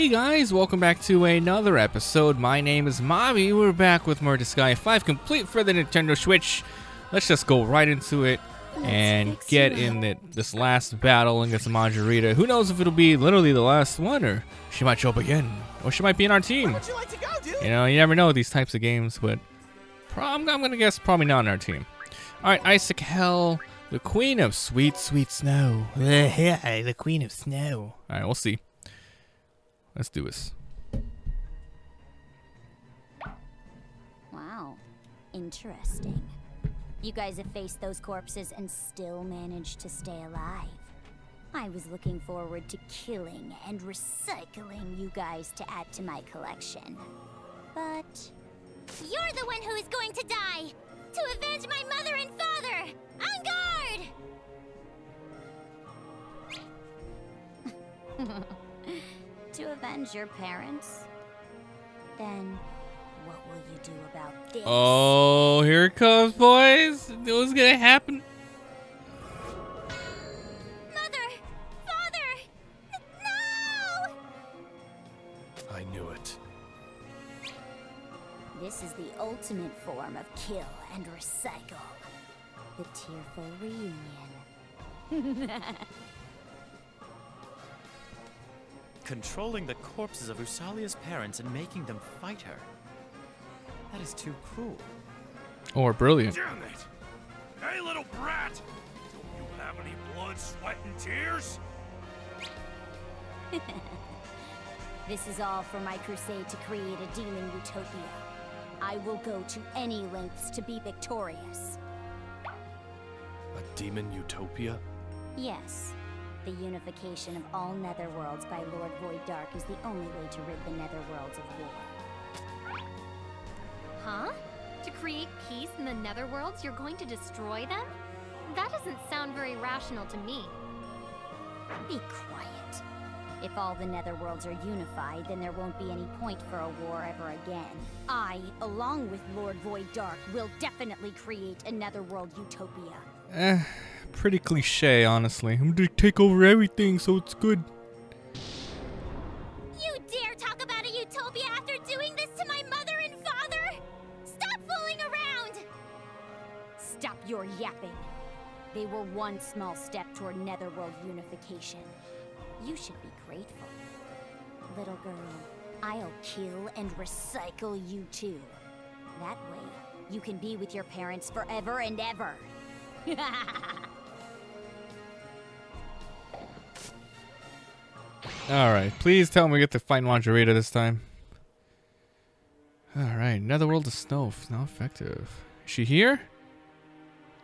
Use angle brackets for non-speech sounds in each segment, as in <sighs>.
Hey guys, welcome back to another episode. My name is Mabi. We're back with more Disgaea 5 complete for the Nintendo Switch. Let's just go right into it and get in the, this last battle against Majorita. Who knows if it'll be literally the last one or she might show up again. Or she might be in our team. Where'd you like to go, dude? You know, you never know these types of games, but I'm, I'm gonna guess probably not on our team. Alright, Isaac Hell, the queen of sweet, sweet snow. <laughs> the queen of snow. Alright, we'll see. Let's do this. Wow, interesting. You guys have faced those corpses and still managed to stay alive. I was looking forward to killing and recycling you guys to add to my collection. But. You're the one who is going to die! To avenge my mother and father! On guard! <laughs> to avenge your parents? Then what will you do about this? Oh, here it comes, boys. What's gonna happen? Mother! Father! No! I knew it. This is the ultimate form of kill and recycle. The tearful reunion. <laughs> Controlling the corpses of Usalia's parents and making them fight her. That is too cruel. Or brilliant. Damn it! Hey, little brat! Don't you have any blood, sweat, and tears? <laughs> This is all for my crusade to create a demon utopia. I will go to any lengths to be victorious. A demon utopia? Yes, the unification of all netherworlds by Lord Void Dark is the only way to rid the netherworlds of war. Huh? To create peace in the netherworlds, you're going to destroy them? That doesn't sound very rational to me. Be quiet. If all the netherworlds are unified, then there won't be any point for a war ever again. I, along with Lord Void Dark, will definitely create a netherworld utopia. Eh, Pretty cliche, honestly. I'm gonna take over everything, so it's good. You dare talk about a utopia after doing this to my mother and father? Stop fooling around! Stop your yapping. They were one small step toward netherworld unification. You should be grateful. Little girl, I'll kill and recycle you too. That way, you can be with your parents forever and ever. <laughs> Alright, please tell me we get to fight Majorita this time. Alright, Netherworld of Snow. Not effective. Is she here?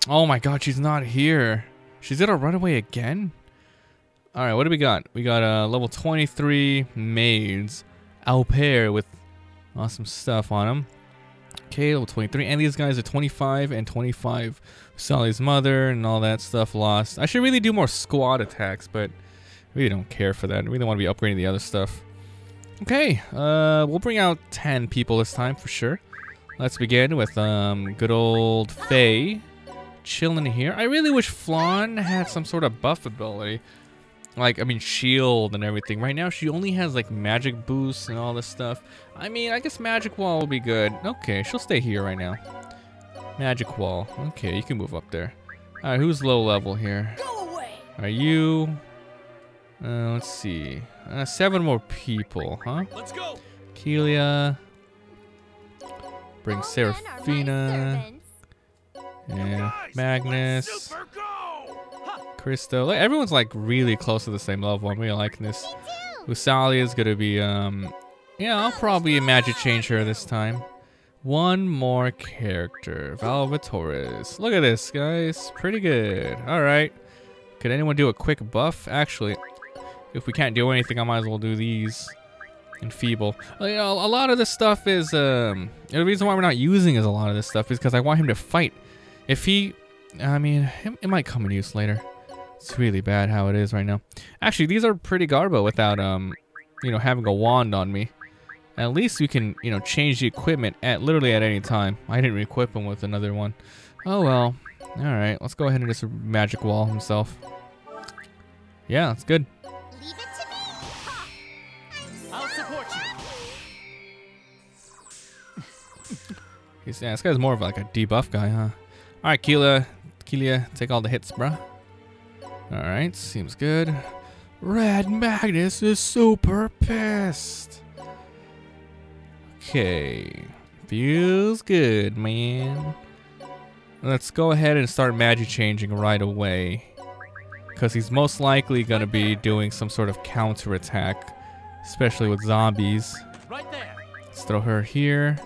Oh my god, she's not here. She's gonna run away again? Alright, what do we got? We got a uh, level 23 maids. Au pair with awesome stuff on them. Okay, level 23. And these guys are 25 and 25. Sally's mother and all that stuff lost. I should really do more squad attacks, but really don't care for that. I really want to be upgrading the other stuff. Okay, uh, we'll bring out 10 people this time for sure. Let's begin with um, good old Faye chilling here. I really wish Flonne had some sort of buff ability. Like, I mean, shield and everything. Right now, she only has, like, magic boosts and all this stuff. I mean, I guess magic wall will be good. Okay, she'll stay here right now. Magic wall. Okay, you can move up there. Alright, who's low level here? Go away! Are you... Uh, let's see. Uh, seven more people, huh? Let's go! Killia. Bring All men are my Seraphina. Yeah. Guys, Magnus. Let's super go! Christo. Like, everyone's like really close to the same level. I'm really liking this. Usali is gonna be um yeah, I'll probably magic change her this time. One more character. Valvatorez. Look at this, guys. Pretty good. Alright. Could anyone do a quick buff? Actually, if we can't do anything, I might as well do these. Enfeeble. Know, a lot of this stuff is um the reason why we're not using is a lot of this stuff is because I want him to fight. If he I mean, it, might come in use later. It's really bad how it is right now. Actually, these are pretty garbo without um, you know, having a wand on me. At least we can, you know, change the equipment at literally at any time. I didn't equip him with another one. Oh well. All right, let's go ahead and just magic wall himself. Yeah, that's good. Leave it to me! I'll support you. <laughs> He's, yeah, this guy's more of like a debuff guy, huh? All right, Keela, Killia, take all the hits, bruh. All right, seems good. Red Magnus is super pissed. Okay, feels good, man. Let's go ahead and start magic changing right away. Because he's most likely going to be doing some sort of counter attack, especially with zombies. Right there. Let's throw her here.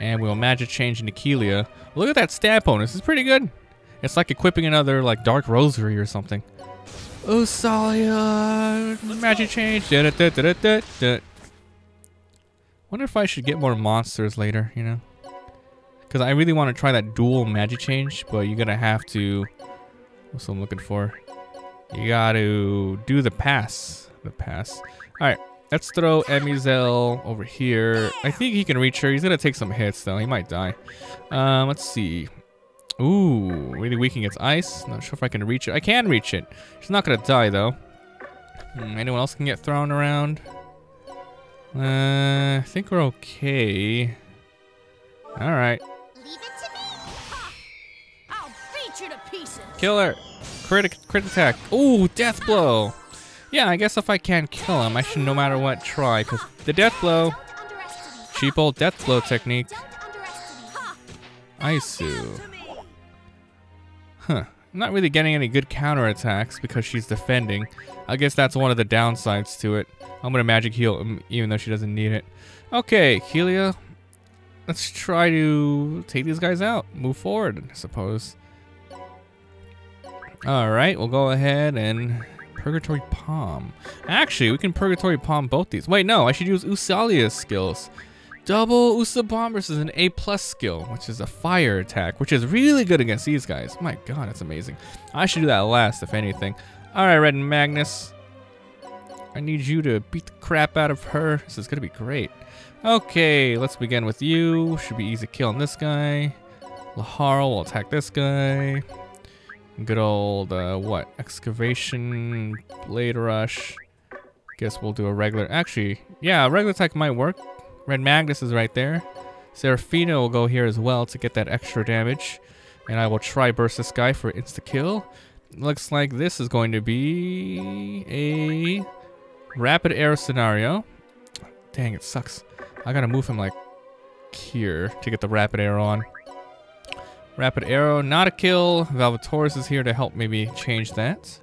And we'll magic change into Killia. Look at that stab bonus. It's pretty good. It's like equipping another like Dark Rosary or something. Usalia! Magic change. Da, da, da. Wonder if I should get more monsters later, you know? Because I really want to try that dual magic change, but you're going to have to... What's I'm looking for? You got to do the pass. The pass. Alright. Let's throw Emizel over here. I think he can reach her. He's gonna take some hits though. He might die. Um, let's see. Ooh, really weak against ice. Not sure if I can reach it. I can reach it. She's not gonna die though. Hmm, anyone else can get thrown around? Uh, I think we're okay. All right, kill her. Crit, crit attack. Ooh, death blow. Yeah, I guess if I can't kill him, I should no matter what try, because the death blow, cheap old death blow technique. Aisu. Huh. I'm not really getting any good counterattacks because she's defending. I guess that's one of the downsides to it. I'm gonna magic heal him even though she doesn't need it. Okay, Helia. Let's try to take these guys out. Move forward, I suppose. Alright, we'll go ahead and Purgatory Palm. Actually, we can Purgatory Palm both these. Wait, no, I should use Usalia's skills. Double Usa Bomb versus an A plus skill, which is a fire attack, which is really good against these guys. My god, that's amazing. I should do that last, if anything. Alright, Red and Magnus. I need you to beat the crap out of her. This is gonna be great. Okay, let's begin with you. Should be easy killing this guy. Laharl will attack this guy. Good old, uh, what? Excavation, Blade Rush. Guess we'll do a regular. Actually, yeah, regular attack might work. Red Magnus is right there. Seraphina will go here as well to get that extra damage. And I will try burst this guy for insta kill. Looks like this is going to be a rapid air scenario. Dang, it sucks. I gotta move him like here to get the rapid air on. Rapid arrow, not a kill. Valvatorez is here to help maybe change that.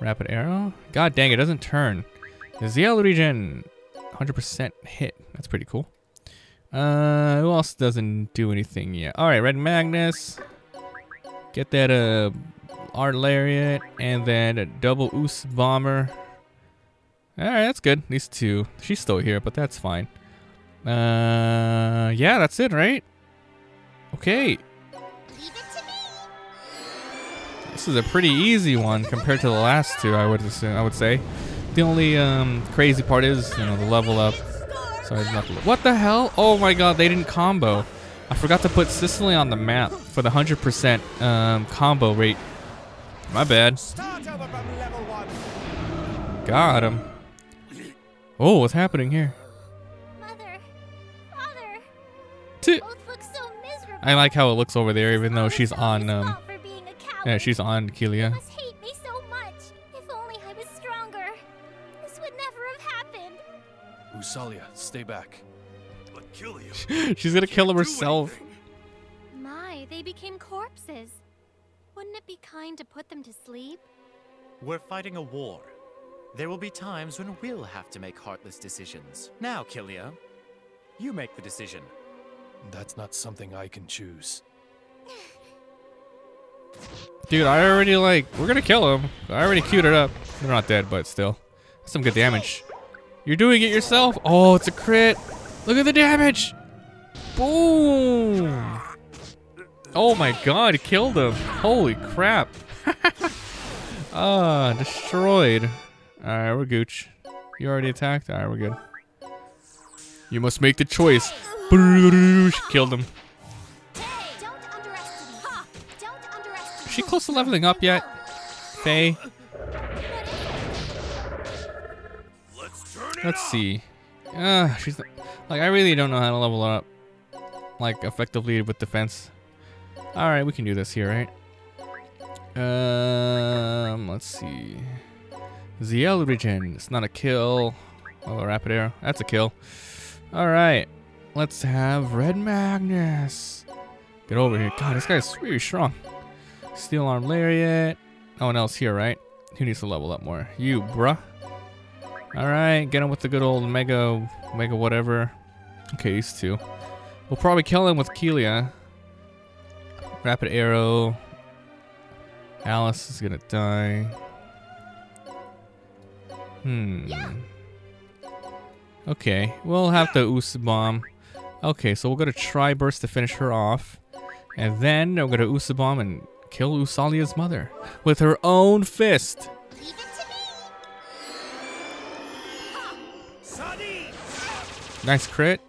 Rapid arrow. God dang, it doesn't turn. Zeal regen. 100% hit. That's pretty cool. Uh, who else doesn't do anything yet? All right, Red Magnus. Get that uh, art lariat and then a double Oos bomber. All right, that's good. These two. She's still here, but that's fine. Uh, yeah, that's it, right? Okay, this is a pretty easy one compared to the last two. I would assume. I would say. The only um, crazy part is, you know, the level up. Sorry, not the, what the hell? Oh my god, they didn't combo. I forgot to put Sicily on the map for the 100% um, combo rate. My bad. Start over from level one. Got him. Oh, what's happening here? Mother. Father. T- Both look so miserable. I like how it looks over there, even though she's on. Um, yeah, she's on He Killia. must hate me so much. If only I was stronger. This would never have happened. Usalia, stay back. But kill you. <laughs> she's gonna kill Can't herself. anything. My, they became corpses. Wouldn't it be kind to put them to sleep? We're fighting a war. There will be times when we'll have to make heartless decisions. Now, Killia, you make the decision. That's not something I can choose. <laughs> Dude, I already like. We're gonna kill him. I already queued it up. They're not dead, but still, that's some good damage. You're doing it yourself. Oh, it's a crit. Look at the damage. Boom. Oh my god, killed him. Holy crap. <laughs> Ah, destroyed. Alright, we're gooch. You already attacked? Alright, we're good. You must make the choice. Killed him. She close to leveling up yet? Faye? Let's see. Uh, she's like I really don't know how to level up like effectively with defense. All right, we can do this here, right? Um, let's see. ZL regen. It's not a kill. Oh, a rapid arrow. That's a kill. All right, let's have Red Magnus. Get over here. God, this guy's really strong. Steel arm lariat. No one else here, right? Who needs to level up more? You, bruh. All right, get him with the good old mega, mega whatever. Okay, these two. We'll probably kill him with Killia. Rapid arrow. Alice is gonna die. Hmm. Okay, we'll have the Us bomb. Okay, so we'll go to Tri Burst to finish her off. And then we'll go to Usa bomb and kill Usalia's mother with her own fist. Nice crit.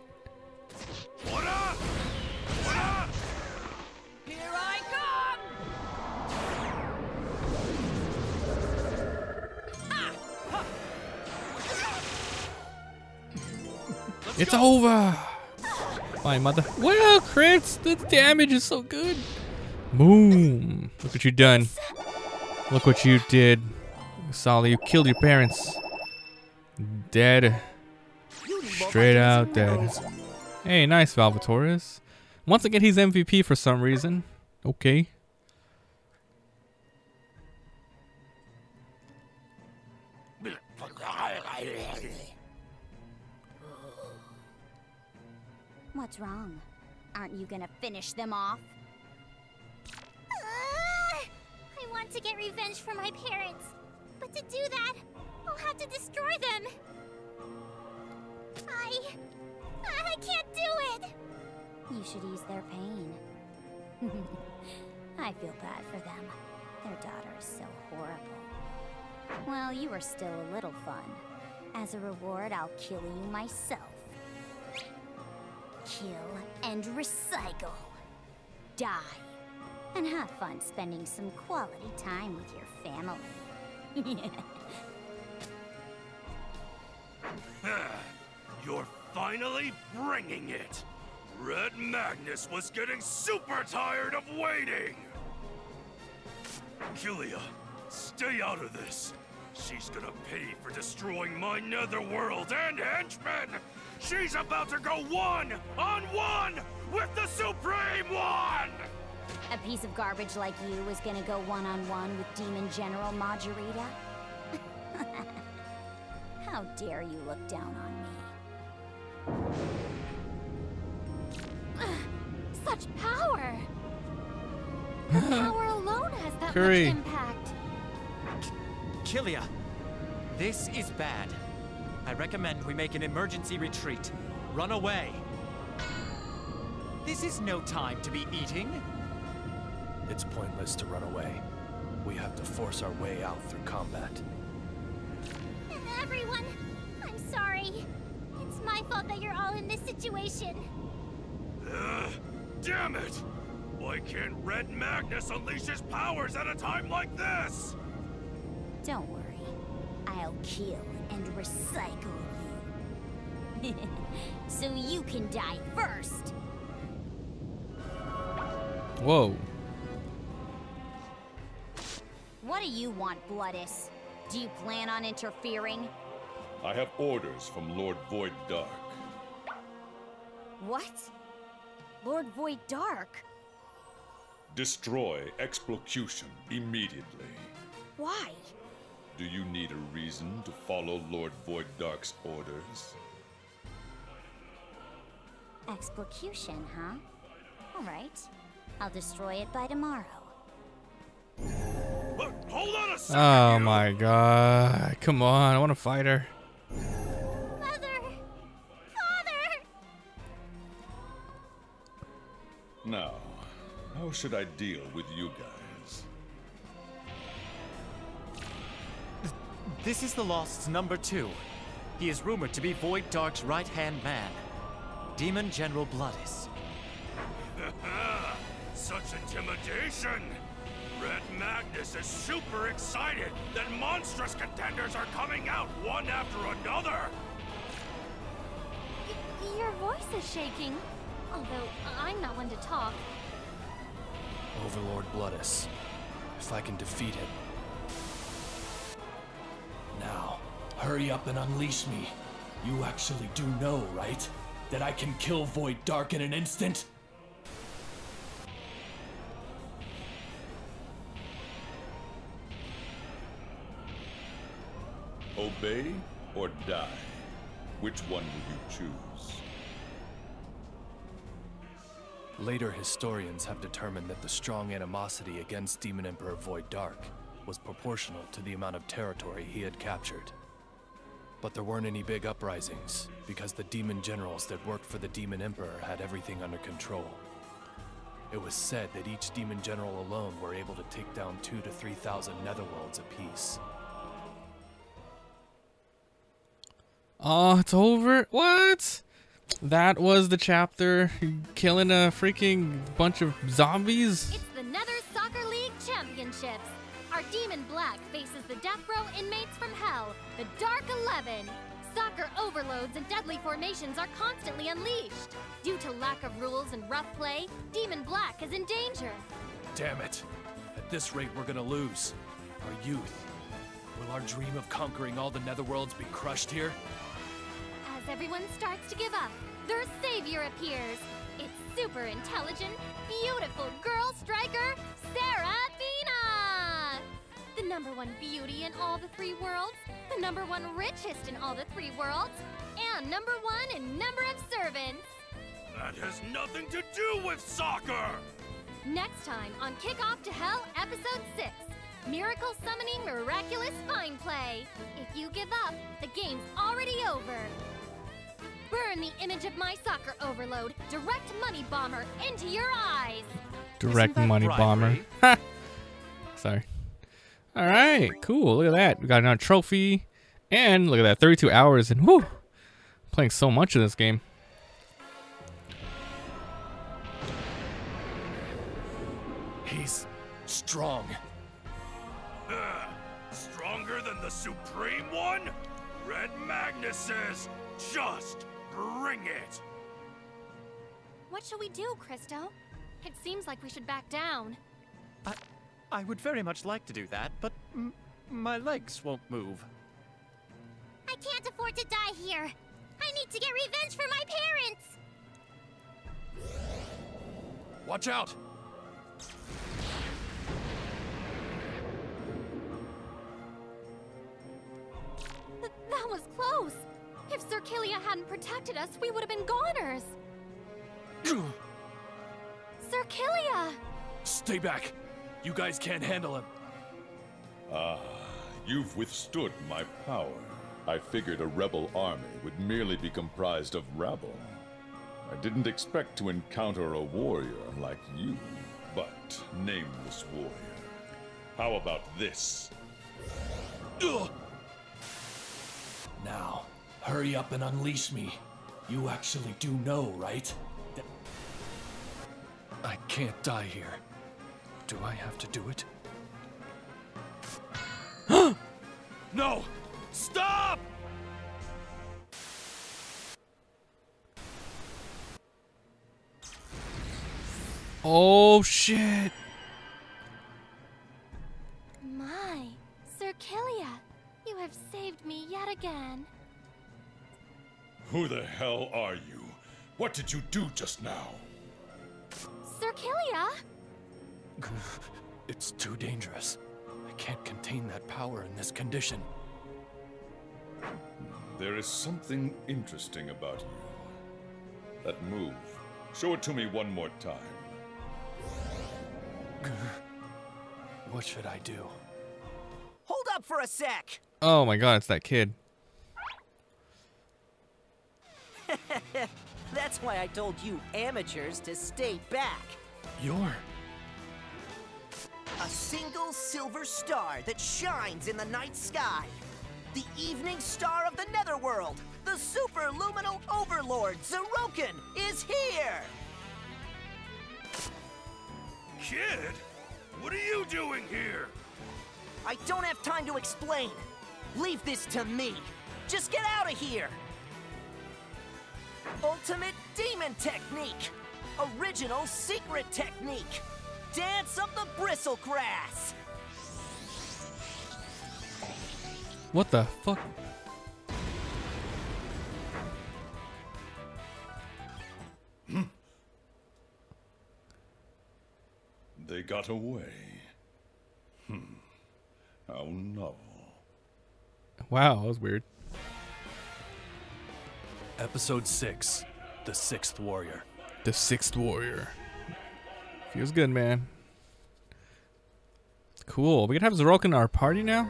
It's over. Bye, mother. Well, crits. The damage is so good. Boom. Look what you've done. Look what you did. Sally, you killed your parents. Dead. Straight out dead. Hey, nice, Valvatorez. Once again, he's MVP for some reason. Okay. What's wrong? Aren't you gonna finish them off? Ah! I want to get revenge for my parents, but to do that, I'll have to destroy them. I. I can't do it! You should ease their pain. <laughs> I feel bad for them. Their daughter is so horrible. Well, you are still a little fun. As a reward, I'll kill you myself. Kill and recycle. Die. And have fun spending some quality time with your family. <laughs> You're finally bringing it! Red Magnus was getting super tired of waiting! Killia, stay out of this. She's gonna pay for destroying my netherworld and henchmen! She's about to go one on one with the Supreme One! A piece of garbage like you is gonna go one-on-one with Demon General Majorita? <laughs> How dare you look down on me? <sighs> Such power! Her power alone has that Curry. much impact. Killia, this is bad. I recommend we make an emergency retreat. Run away. This is no time to be eating. It's pointless to run away. We have to force our way out through combat. Everyone, I'm sorry. It's my fault that you're all in this situation. Ugh, damn it! Why can't Red Magnus unleash his powers at a time like this? Don't worry. I'll kill and recycle you. <laughs> so you can die first. Whoa. What do you want, Bloodus? Do you plan on interfering? I have orders from Lord Void Dark. What? Lord Void Dark? Destroy Explocution immediately. Why? Do you need a reason to follow Lord Void Dark's orders? Explocution, huh? Alright. I'll destroy it by tomorrow. Look, hold on a second! Oh my god. Come on, I want to fight her. Mother! Father! Now, how should I deal with you guys? This is the Lost's number two. He is rumored to be Void Dark's right-hand man, Demon General Bloodus. <laughs> Such intimidation! Red Magnus is super excited that monstrous contenders are coming out one after another! Your voice is shaking. Although I'm not one to talk. Overlord Bloodus. If I can defeat him. Now, hurry up and unleash me. You actually do know, right? That I can kill Void Dark in an instant? Obey or die? Which one will you choose? Later historians have determined that the strong animosity against Demon Emperor Void Dark was proportional to the amount of territory he had captured. But there weren't any big uprisings, because the demon generals that worked for the Demon Emperor had everything under control. It was said that each demon general alone were able to take down two to three thousand netherworlds apiece. Oh, it's over. What? That was the chapter. Killing a freaking bunch of zombies. It's the Nether Soccer League Championships. Our Demon Black faces the Death Row inmates from Hell, the Dark Eleven. Soccer overloads and deadly formations are constantly unleashed. Due to lack of rules and rough play, Demon Black is in danger. Damn it! At this rate, we're gonna lose. Our youth. Will our dream of conquering all the netherworlds be crushed here? As everyone starts to give up, their savior appears. It's super intelligent, beautiful girl striker, Seraphina! The number one beauty in all the three worlds, the number one richest in all the three worlds, and number one in number of servants. That has nothing to do with soccer! Next time on Kick Off to Hell, Episode 6 Miracle Summoning Miraculous Fine Play. If you give up, the game's already over. Burn the image of my soccer overload, direct money bomber, into your eyes. Direct Isn't that money bomber. bribery? <laughs> Sorry. All right, cool. Look at that. We got another trophy, and look at that, 32 hours, and whoo, playing so much of this game. He's strong. Ugh, stronger than the Supreme One? Red Magnus says, just bring it! What shall we do, Christo? It seems like we should back down. I, I would very much like to do that, but m- my legs won't move. I can't afford to die here. I need to get revenge for my parents. Watch out! Th- that was close. If Sir Killia hadn't protected us, we would have been goners. <clears throat> Sir Killia! Stay back! You guys can't handle him. Ah, you've withstood my power. I figured a rebel army would merely be comprised of rabble. I didn't expect to encounter a warrior like you, but nameless warrior. How about this? Ugh. Now, hurry up and unleash me. You actually do know, right? I can't die here. Do I have to do it? <gasps> no! Stop! Oh shit! My, Sir Killia, you have saved me yet again. Who the hell are you? What did you do just now? Sir Killia? <sighs> It's too dangerous. I can't contain that power in this condition. There is something interesting about you. That move. Show it to me one more time. <sighs> What should I do? Hold up for a sec. Oh my god, it's that kid. <laughs> That's why I told you amateurs to stay back. You're. A single silver star that shines in the night sky. The evening star of the netherworld. The superluminal overlord, Zeroken, is here! Kid? What are you doing here? I don't have time to explain. Leave this to me. Just get out of here. Ultimate demon technique! Original secret technique! Dance of the Bristlegrass! What the fuck? They got away. Hmm. How novel. Wow, that was weird. Episode 6 The Sixth Warrior. The Sixth Warrior. Feels good, man. Cool. We can have Zorok in our party now?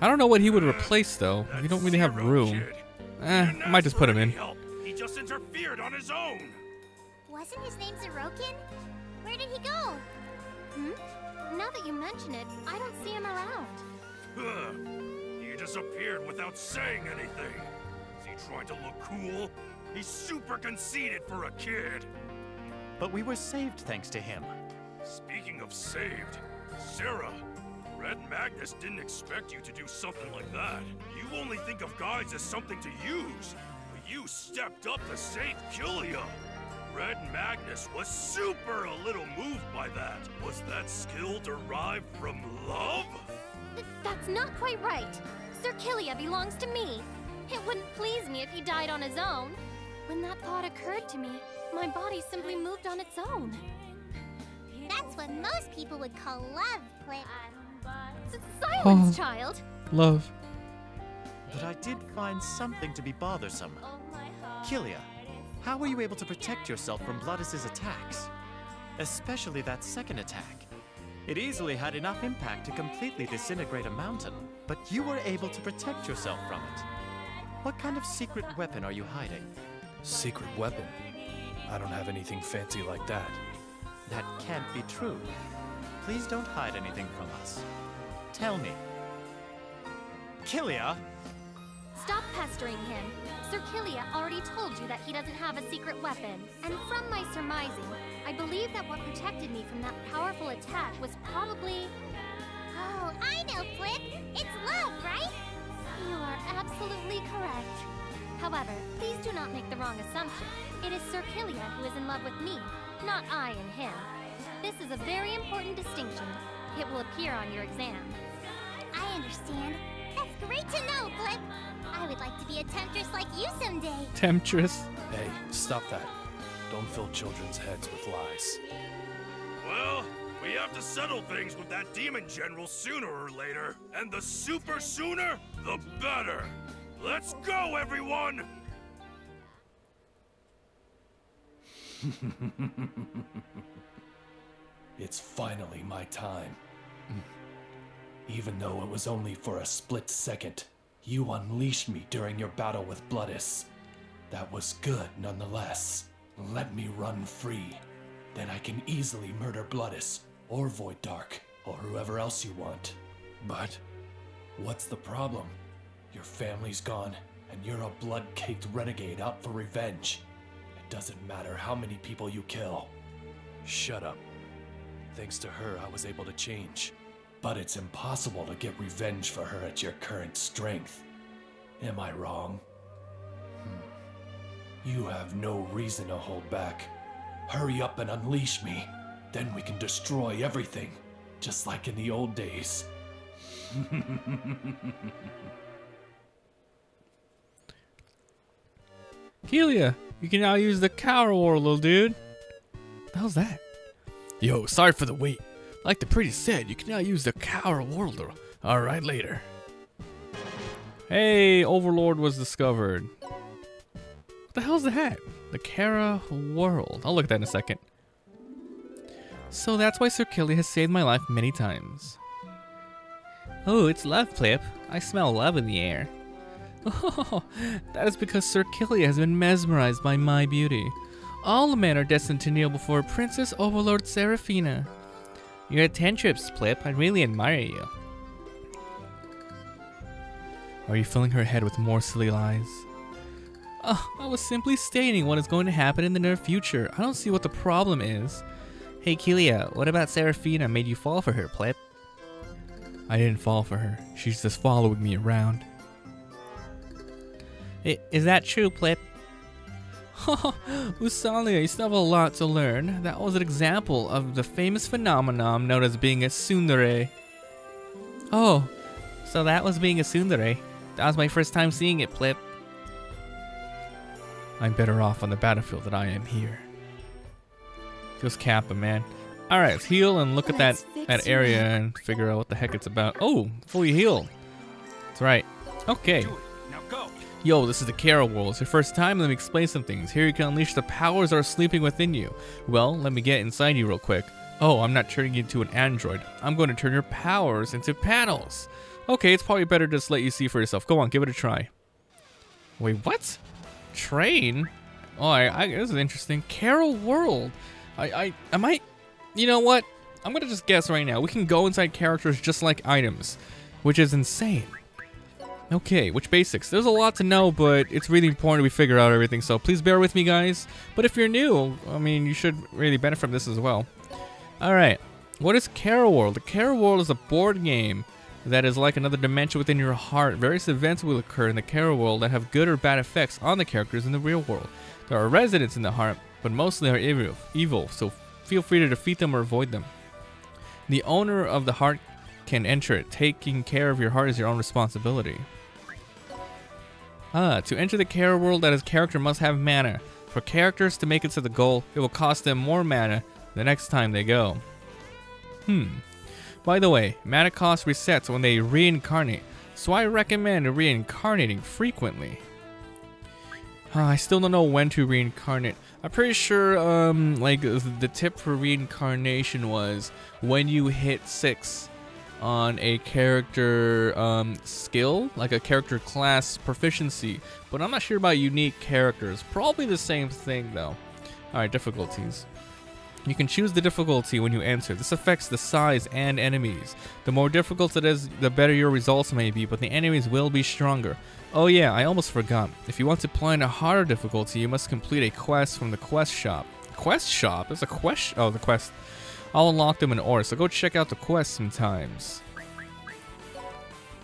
I don't know what he would replace, though. We don't really have room. Eh, I might just put him in. help. He just interfered on his own. Wasn't his name Zeroken? Where did he go? Hmm? Now that you mention it, I don't see him around. Ugh. He disappeared without saying anything. Is trying to look cool? He's super conceited for a kid. But we were saved thanks to him. Speaking of saved, Sarah, Red Magnus didn't expect you to do something like that. You only think of guys as something to use, but you stepped up to save Killia. Red Magnus was super a little moved by that. Was that skill derived from love? Th- that's not quite right. Sir Killia belongs to me. It wouldn't please me if he died on his own. When that thought occurred to me, my body simply moved on its own. That's what most people would call love, Flip. S- oh. silence, Oh. child! Love. But I did find something to be bothersome. Killia, how were you able to protect yourself from Bloodus's attacks? Especially that second attack. It easily had enough impact to completely disintegrate a mountain, but you were able to protect yourself from it. What kind of secret weapon are you hiding? Secret weapon. I don't have anything fancy like that. That can't be true. Please don't hide anything from us. Tell me. Killia! Stop pestering him. Sir Killia already told you that he doesn't have a secret weapon. And from my surmising, I believe that what protected me from that powerful attack was probably. Oh, I know, Flip. It's love, right? You are absolutely correct. However, please do not make the wrong assumption. It is Sir Killia who is in love with me, not I and him. This is a very important distinction. It will appear on your exam. I understand. That's great to know, Flip. I would like to be a temptress like you someday. Temptress. Hey, stop that. Don't fill children's heads with lies. Well, we have to settle things with that demon general sooner or later. And the super sooner, the better. Let's go, everyone! <laughs> It's finally my time. <laughs> Even though it was only for a split second, you unleashed me during your battle with Bloodus. That was good nonetheless. Let me run free. Then I can easily murder Bloodus, or Void Dark, or whoever else you want. But what's the problem? Your family's gone, and you're a blood caked renegade out for revenge. It doesn't matter how many people you kill. Shut up. Thanks to her, I was able to change. But it's impossible to get revenge for her at your current strength. Am I wrong? Hmm. You have no reason to hold back. Hurry up and unleash me. Then we can destroy everything, just like in the old days. <laughs> Helia, you can now use the Cower War, little dude. How's that? Yo, sorry for the wait. Like the pretty said, you can now use the Cower World. Alright, later. Hey, Overlord was discovered. What the hell's the hat? The Chara World. I'll look at that in a second. So that's why Sir Killy has saved my life many times. Oh, it's love, Plip. I smell love in the air. <laughs> Oh, that is because Sir Killia has been mesmerized by my beauty. All men are destined to kneel before Princess Overlord Seraphina. You're a ten trips, Plip. I really admire you. Are you filling her head with more silly lies? Oh, I was simply stating what is going to happen in the near future. I don't see what the problem is. Hey, Killia, what about Seraphina made you fall for her, Plip? I didn't fall for her. She's just following me around. I- Is that true, Plip? <laughs> Usalia, you still have a lot to learn. That was an example of the famous phenomenon known as being a tsundere. Oh, so that was being a tsundere. That was my first time seeing it, Plip. I'm better off on the battlefield than I am here. Feels Kappa, man. Alright, let's heal and look at that, Let's fix that you area up. and figure out what the heck it's about. Oh, fully healed. That's right. Okay. Now go. Yo, this is the Chara world. It's your first time. Let me explain some things. Here you can unleash the powers that are sleeping within you. Well, let me get inside you real quick. Oh, I'm not turning you into an android. I'm going to turn your powers into panels. Okay, it's probably better just let you see for yourself. Go on, give it a try. Wait, what? Train? Oh, I, I this is interesting. Carol World. I, I, I might. You know what? I'm gonna just guess right now. We can go inside characters just like items, which is insane. Okay, which basics? There's a lot to know, but it's really important we figure out everything, so please bear with me, guys. But if you're new, I mean, you should really benefit from this as well. Alright, what is Carol World? The Carol World is a board game that is like another dimension within your heart. Various events will occur in the Carol World that have good or bad effects on the characters in the real world. There are residents in the heart, but mostly are evil, so feel free to defeat them or avoid them. The owner of the heart can enter it. Taking care of your heart is your own responsibility. Ah, to enter the care world, that his character must have mana. For characters to make it to the goal, it will cost them more mana the next time they go. Hmm. By the way, mana cost resets when they reincarnate, so I recommend reincarnating frequently. Ah, I still don't know when to reincarnate. I'm pretty sure, um, like the tip for reincarnation was when you hit six on a character um, skill, like a character class proficiency. But I'm not sure about unique characters. Probably the same thing though. Alright, difficulties. You can choose the difficulty when you enter. This affects the size and enemies. The more difficult it is, the better your results may be, but the enemies will be stronger. Oh yeah, I almost forgot. If you want to play in a harder difficulty, you must complete a quest from the quest shop. Quest shop? There's a quest. Oh, the quest. I'll unlock them in order, so go check out the quest sometimes.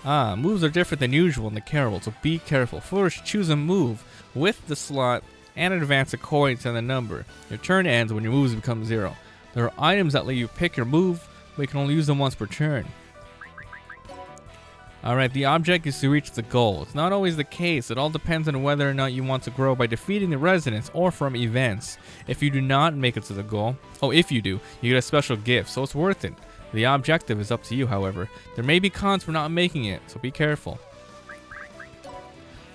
Ah, moves are different than usual in the Carol, so be careful. First, choose a move with the slot and advance according to the number. Your turn ends when your moves become zero. There are items that let you pick your move, but you can only use them once per turn. Alright, the object is to reach the goal. It's not always the case. It all depends on whether or not you want to grow by defeating the residents or from events. If you do not make it to the goal, oh, if you do, you get a special gift, so it's worth it. The objective is up to you, however. There may be cons for not making it, so be careful.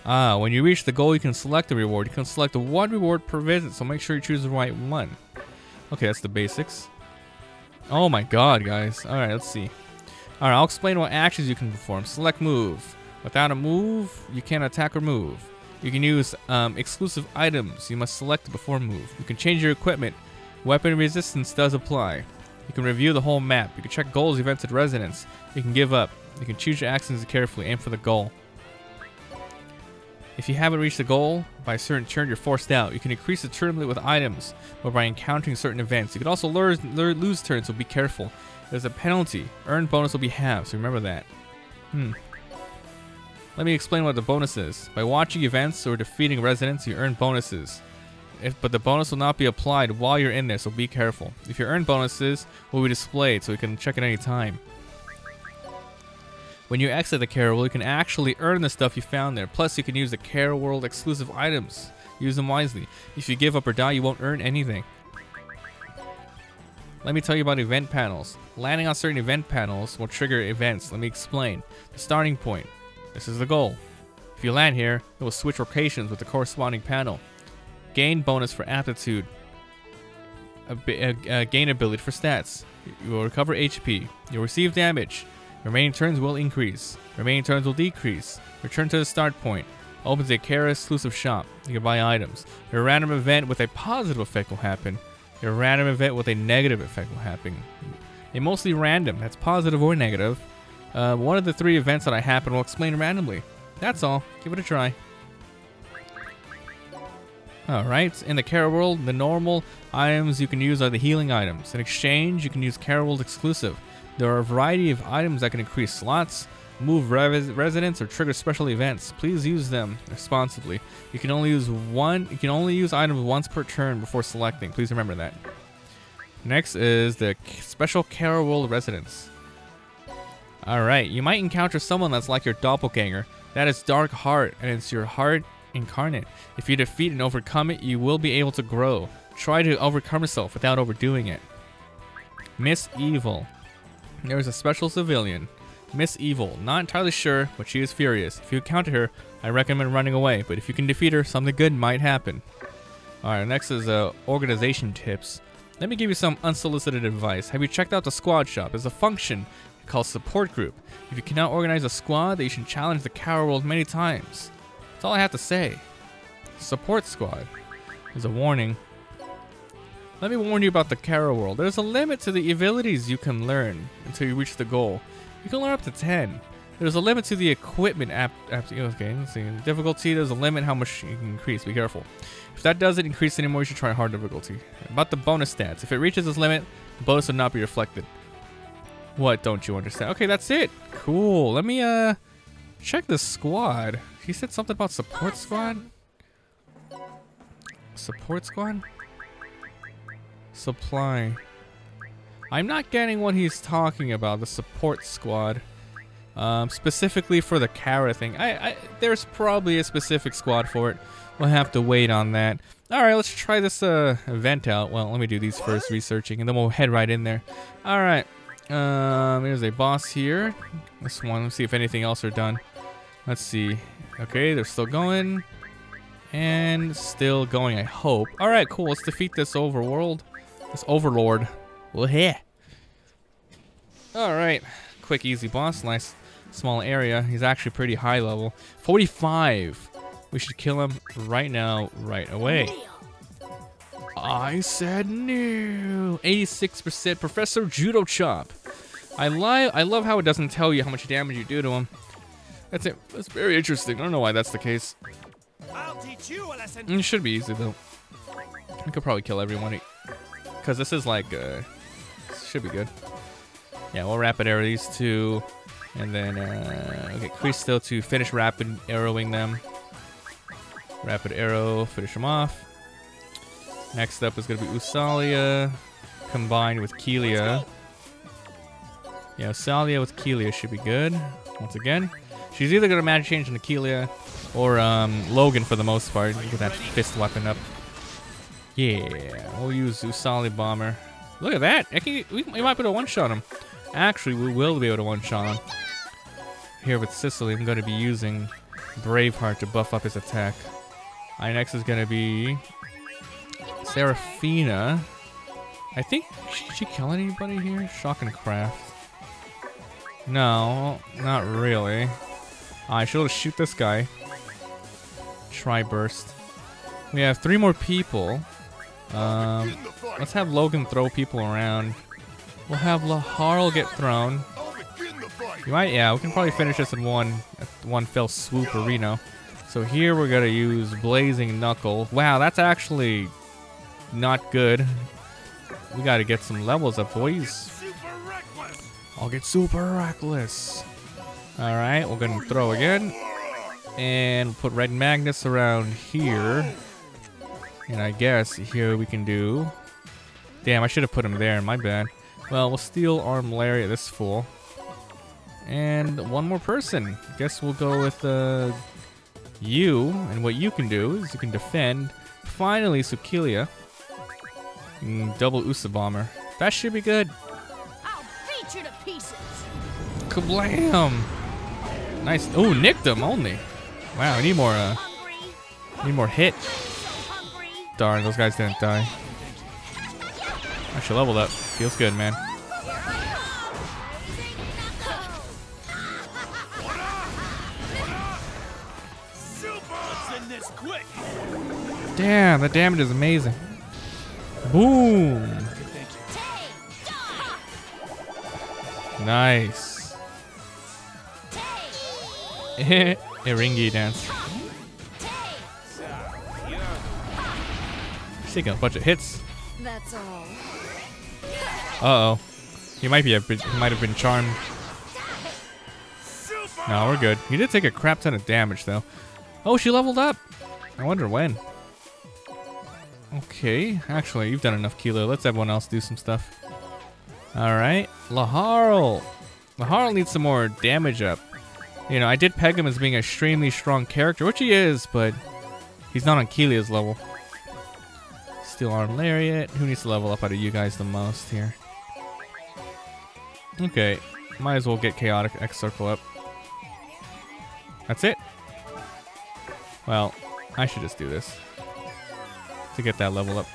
Ah, when you reach the goal, you can select a reward. You can select one reward per visit, so make sure you choose the right one. Okay, that's the basics. Oh my god, guys. Alright, let's see. Alright, I'll explain what actions you can perform. Select move. Without a move, you can't attack or move. You can use um, exclusive items. You must select before move. You can change your equipment. Weapon resistance does apply. You can review the whole map. You can check goals, events, and residents. You can give up. You can choose your actions carefully. Aim for the goal. If you haven't reached the goal by a certain turn, you're forced out. You can increase the turn limit with items or by encountering certain events. You can also lose, lose turns, so be careful. There's a penalty. Earned bonus will be halved, so remember that. Hmm. Let me explain what the bonus is. By watching events or defeating residents, you earn bonuses. If, but the bonus will not be applied while you're in there, so be careful. If you earn bonuses, will be displayed, so you can check at any time. When you exit the Care World, you can actually earn the stuff you found there. Plus, you can use the Carol World exclusive items. Use them wisely. If you give up or die, you won't earn anything. Let me tell you about event panels. Landing on certain event panels will trigger events. Let me explain. The starting point. This is the goal. If you land here, it will switch locations with the corresponding panel. Gain bonus for aptitude. A, a, a gain ability for stats. You will recover HP. You'll receive damage. Remaining turns will increase. Remaining turns will decrease. Return to the start point. Opens a Chara exclusive shop. You can buy items. Your random event with a positive effect will happen. Your random event with a negative effect will happen. A mostly random, that's positive or negative. Uh, one of the three events that I happen will explain randomly. That's all. Give it a try. Alright, in the Chara World, the normal items you can use are the healing items. In exchange, you can use Chara World exclusive. There are a variety of items that can increase slots, move res- residents, or trigger special events. Please use them responsibly. You can only use one. You can only use items once per turn before selecting. Please remember that. Next is the special Carol World residents. All right, you might encounter someone that's like your doppelganger. That is Dark Heart, and it's your heart incarnate. If you defeat and overcome it, you will be able to grow. Try to overcome yourself without overdoing it. Miss Evil. There is a special civilian. Miss Evil. Not entirely sure, but she is furious. If you encounter her, I recommend running away, but if you can defeat her, something good might happen. Alright, next is uh, organization tips. Let me give you some unsolicited advice. Have you checked out the squad shop? It's a function called support group. If you cannot organize a squad, then you should challenge the Chara World many times. That's all I have to say. Support squad. There's a warning. Let me warn you about the Chara world. There's a limit to the abilities you can learn until you reach the goal. You can learn up to 10. There's a limit to the equipment app. app okay, let's see. Difficulty, there's a limit how much you can increase. Be careful. If that doesn't increase anymore, you should try hard difficulty. About the bonus stats. If it reaches this limit, the bonus will not be reflected. What don't you understand? Okay, that's it. Cool. Let me, uh, check the squad. He said something about support squad? Support squad? Supply. I'm not getting what he's talking about, the support squad. Um, specifically for the Chara thing. I, I There's probably a specific squad for it. We'll have to wait on that. Alright, let's try this uh, event out. Well, let me do these first, researching, and then we'll head right in there. Alright. Um, there's a boss here. This one, let's see if anything else are done. Let's see. Okay, they're still going. And still going, I hope. Alright, cool. Let's defeat this overworld. This overlord. Well, yeah. Alright. Quick, easy boss. Nice small area. He's actually pretty high level. 45. We should kill him right now, right away. I said no. 86% Professor Judo Chop. I li I love how it doesn't tell you how much damage you do to him. That's it. That's very interesting. I don't know why that's the case. I'll teach you a lesson. It should be easy though. I could probably kill everyone. Because this is like, uh, should be good. Yeah, we'll rapid arrow these two. And then, uh, okay, Christo to finish rapid arrowing them. Rapid arrow, finish them off. Next up is going to be Usalia combined with Killia. Yeah, Usalia with Killia should be good. Once again, she's either going to magic change into Killia or um, Logan for the most part. Get that fist weapon up. Yeah, we'll use Usali Bomber. Look at that! I can, we, we might be able to one-shot him. Actually, we will be able to one-shot him. Here with Sicily, I'm going to be using Braveheart to buff up his attack. My next is going to be Seraphina. I think, did she kill anybody here? Shock and Craft. No, not really. I should shoot this guy. Try burst. We have three more people. Um, let's have Logan throw people around. We'll have Laharl get thrown. You might, yeah, we can probably finish this in one, one fell swoop or Reno. So here we're gonna use Blazing Knuckle. Wow, that's actually not good. We gotta get some levels up, boys. I'll get super reckless. Alright, we're gonna throw again. And put Red Magnus around here. And I guess here we can do... Damn, I should have put him there, my bad. Well, we'll Steel Arm Lariat, this fool. And one more person. Guess we'll go with uh, you. And what you can do is you can defend. Finally, Sukilia. Mm, double Usa Bomber. That should be good. I'll beat you to pieces. Kablam! Nice. Oh, nicked him only. Wow, I need more. Uh, need more hit. Darn, those guys didn't die. Actually leveled up. Feels good, man. Damn, the damage is amazing. Boom. Nice. <laughs> Iringi dance. Taking a bunch of hits. That's all. Uh oh. He might be a bit, he might have been charmed. No, we're good. He did take a crap ton of damage, though. Oh, she leveled up. I wonder when. Okay, actually, you've done enough, Kilo. Let's everyone else do some stuff. Alright, Laharl. Laharl needs some more damage up. You know, I did peg him as being a extremely strong character, which he is, but he's not on Killia's level. Steel Arm Lariat. Who needs to level up out of you guys the most here? Okay, might as well get Chaotic X Circle up. That's it? Well, I should just do this to get that level up.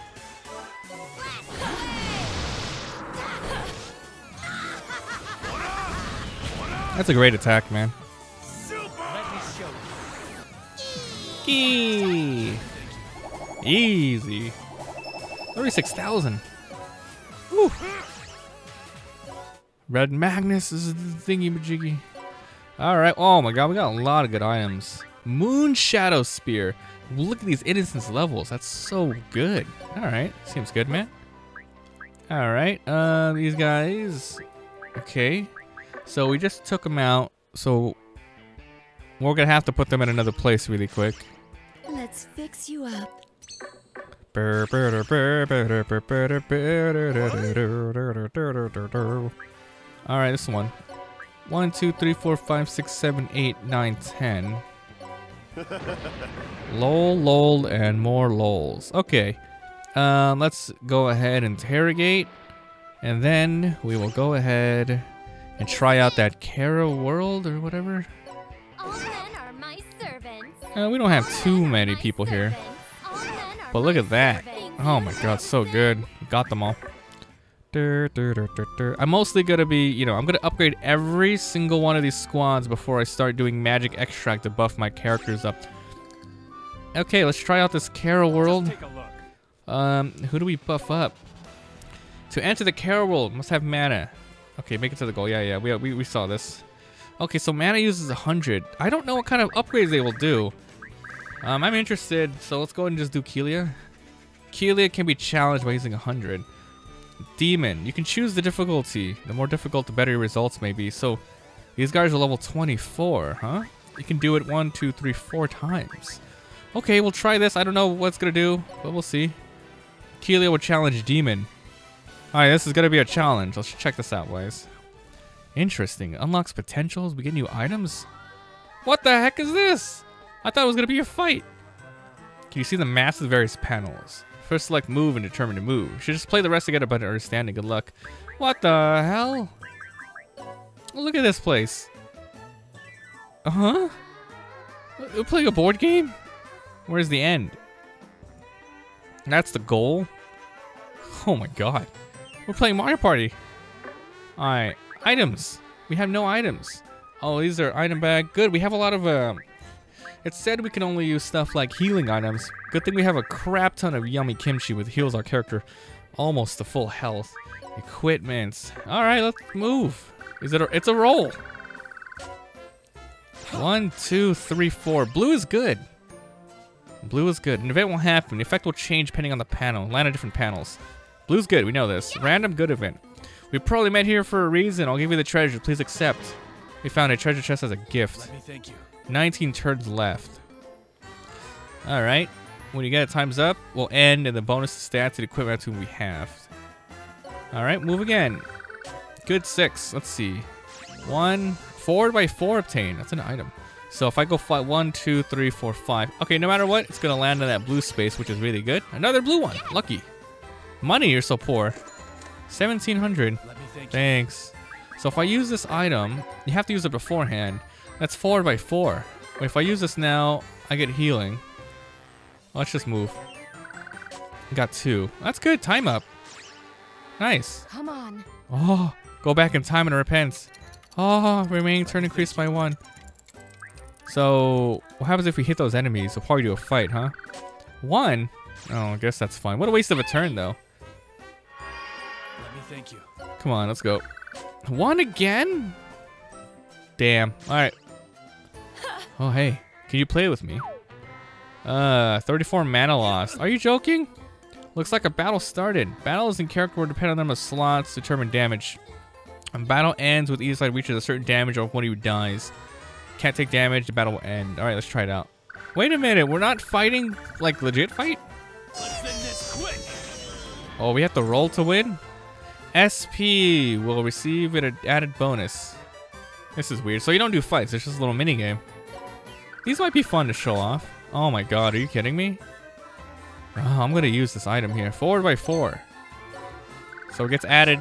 That's a great attack, man. Easy. 36,000. Woo. Red Magnus is the thingy majiggy. Alright, oh my god, we got a lot of good items. Moon Shadow Spear. Look at these innocence levels. That's so good. Alright, seems good, man. Alright, uh, these guys. Okay. So we just took them out. So we're gonna have to put them in another place really quick. Let's fix you up. Alright, this one. One, two, three, four, five, six, seven, eight, nine, ten. <laughs> lol, lol, and more lols. Okay. Um, let's go ahead and interrogate. And then we will go ahead and try out that Chara world or whatever. All men are my servants. Uh, we don't have too many people here. But look at that. Oh my god, so good. Got them all. Dur, dur, dur, dur, dur. I'm mostly gonna be, you know, I'm gonna upgrade every single one of these squads before I start doing magic extract to buff my characters up. Okay, let's try out this Chara world. Take a look. Um, who do we buff up? To enter the Chara world, must have mana. Okay, make it to the goal. Yeah, yeah, we, we, we saw this. Okay, so mana uses 100. I don't know what kind of upgrades they will do. Um, I'm interested, so let's go ahead and just do Killia. Killia can be challenged by using 100. Demon, you can choose the difficulty. The more difficult, the better your results may be. So, these guys are level 24, huh? You can do it one, two, three, four times. Okay, we'll try this. I don't know what it's gonna do, but we'll see. Killia will challenge Demon. Alright, this is gonna be a challenge. Let's check this out, guys. Interesting. Unlocks potentials. We get new items. What the heck is this? I thought it was gonna be a fight. Can you see the massive various panels? First select move and determine to move. Should just play the rest to get a better understanding. Good luck. What the hell? Look at this place. Uh-huh. We're playing a board game? Where's the end? That's the goal? Oh my god. We're playing Mario Party. Alright. Items. We have no items. Oh, these are item bag. Good. We have a lot of, um... It said we can only use stuff like healing items. Good thing we have a crap ton of yummy kimchi, which heals our character almost to full health. Equipment. Alright, let's move. Is it a, it's a roll. One, two, three, four. Blue is good. Blue is good. An event will happen. The effect will change depending on the panel. Land on different panels. Blue's good. We know this. Random good event. We probably met here for a reason. I'll give you the treasure. Please accept. We found a treasure chest as a gift. Let me thank you. 19 turns left. All right. When you get it times up, we'll end and the bonus stats and equipment we have. All right, move again. Good six. Let's see. One, four by four obtained. That's an item. So if I go fly one, two, three, four, five. Okay, no matter what, it's gonna land in that blue space, which is really good. Another blue one. Lucky. Money, you're so poor. 1700. Let me thank you. Thanks. So if I use this item, you have to use it beforehand. That's four by four. If I use this now, I get healing. Let's just move. Got two. That's good. Time up. Nice. Come on. Oh, go back in time and repent. Oh, remaining turn increased by one. So, what happens if we hit those enemies? We'll probably do a fight, huh? One? Oh, I guess that's fine. What a waste of a turn, though. Let me thank you. Come on, let's go. One again? Damn. Alright. Oh, hey. Can you play with me? Uh, 34 mana lost. Are you joking? Looks like a battle started. Battles in character will depend on number of slots, determine damage. When battle ends with each side reaches a certain damage or one of you dies. Can't take damage. The battle will end. All right, let's try it out. Wait a minute. We're not fighting like legit fight. Oh, we have to roll to win. SP will receive an added bonus. This is weird. So you don't do fights. It's just a little mini game. These might be fun to show off. Oh my god, are you kidding me? Oh, I'm gonna use this item here. Forward by four. So it gets added.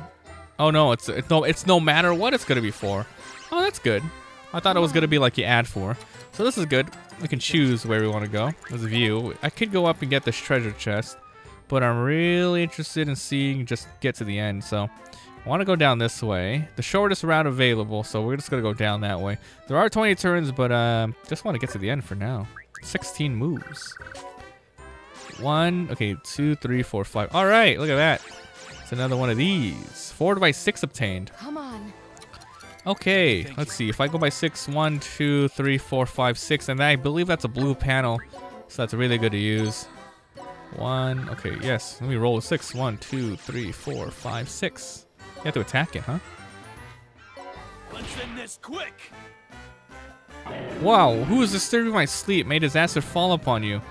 Oh no, it's it's no it's no matter what it's gonna be for. Oh, that's good. I thought it was gonna be like you add four. So this is good. We can choose where we want to go. There's a view. I could go up and get this treasure chest, but I'm really interested in seeing just get to the end. So I want to go down this way. The shortest route available, so we're just gonna go down that way. There are 20 turns, but um, just want to get to the end for now. 16 moves. One, okay, two, three, four, five. All right, look at that. It's another one of these. Four by six obtained. Come on. Okay, let's see. If I go by six, one, two, three, four, five, six, and I believe that's a blue panel, so that's really good to use. One, okay, yes. Let me roll a six. One, two, three, four, five, six. You have to attack it, huh? Let's end this quick. Wow, who is disturbing my sleep? May disaster fall upon you.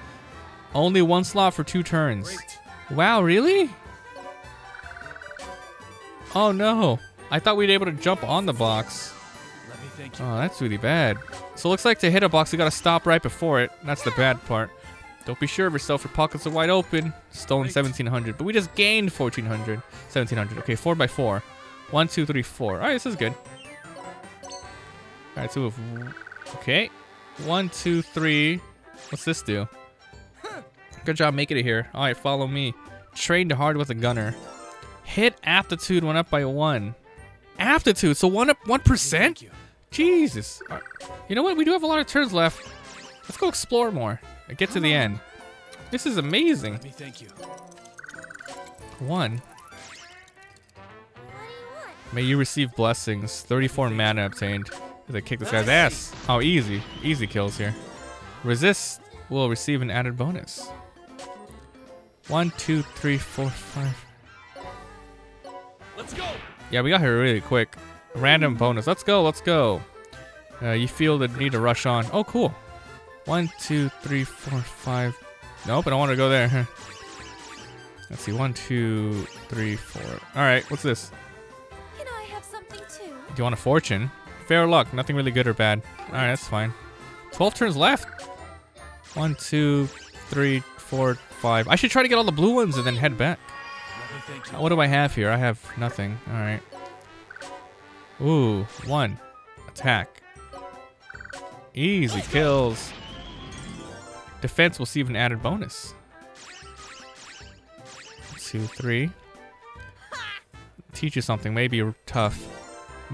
Only one slot for two turns. Great. Wow, really? Oh no. I thought we'd be able to jump on the box. Let me thank you. Oh, that's really bad. So it looks like to hit a box, we gotta stop right before it. That's the bad part. Don't be sure of yourself, your pockets are wide open. Stolen Great. 1700, but we just gained 1400. 1700. Okay, 4 by 4 One, two, three, four. Alright, this is good. Alright, so if. Okay. One, two, three. What's this do? Good job making it here. Alright, follow me. Trained hard with a gunner. Hit aptitude went up by one. Aptitude, so one up one percent? Thank you. Jesus. Alright. You know what? We do have a lot of turns left. Let's go explore more. And Get to the end. This is amazing. Let me thank you. One. May you receive blessings. 34 mana obtained. As I kick this guy's ass. Oh, easy. Easy kills here. Resist will receive an added bonus. One, two, three, four, five. Let's go. Yeah, we got here really quick. Random bonus. Let's go, let's go. Uh, you feel the need to rush on. Oh, cool. One, two, three, four, five. Nope, I don't want to go there. Let's see. One, two, three, four. All right, what's this? Can I have something too? Do you want a fortune? Fair luck. Nothing really good or bad. All right, that's fine. 12 turns left. One, two, three, four, five. I should try to get all the blue ones and then head back. Let me thank you. What do I have here? I have nothing. All right. Ooh, one. Attack. Easy kills. Defense will receive an added bonus. Two, three. Teach you something. Maybe you're tough.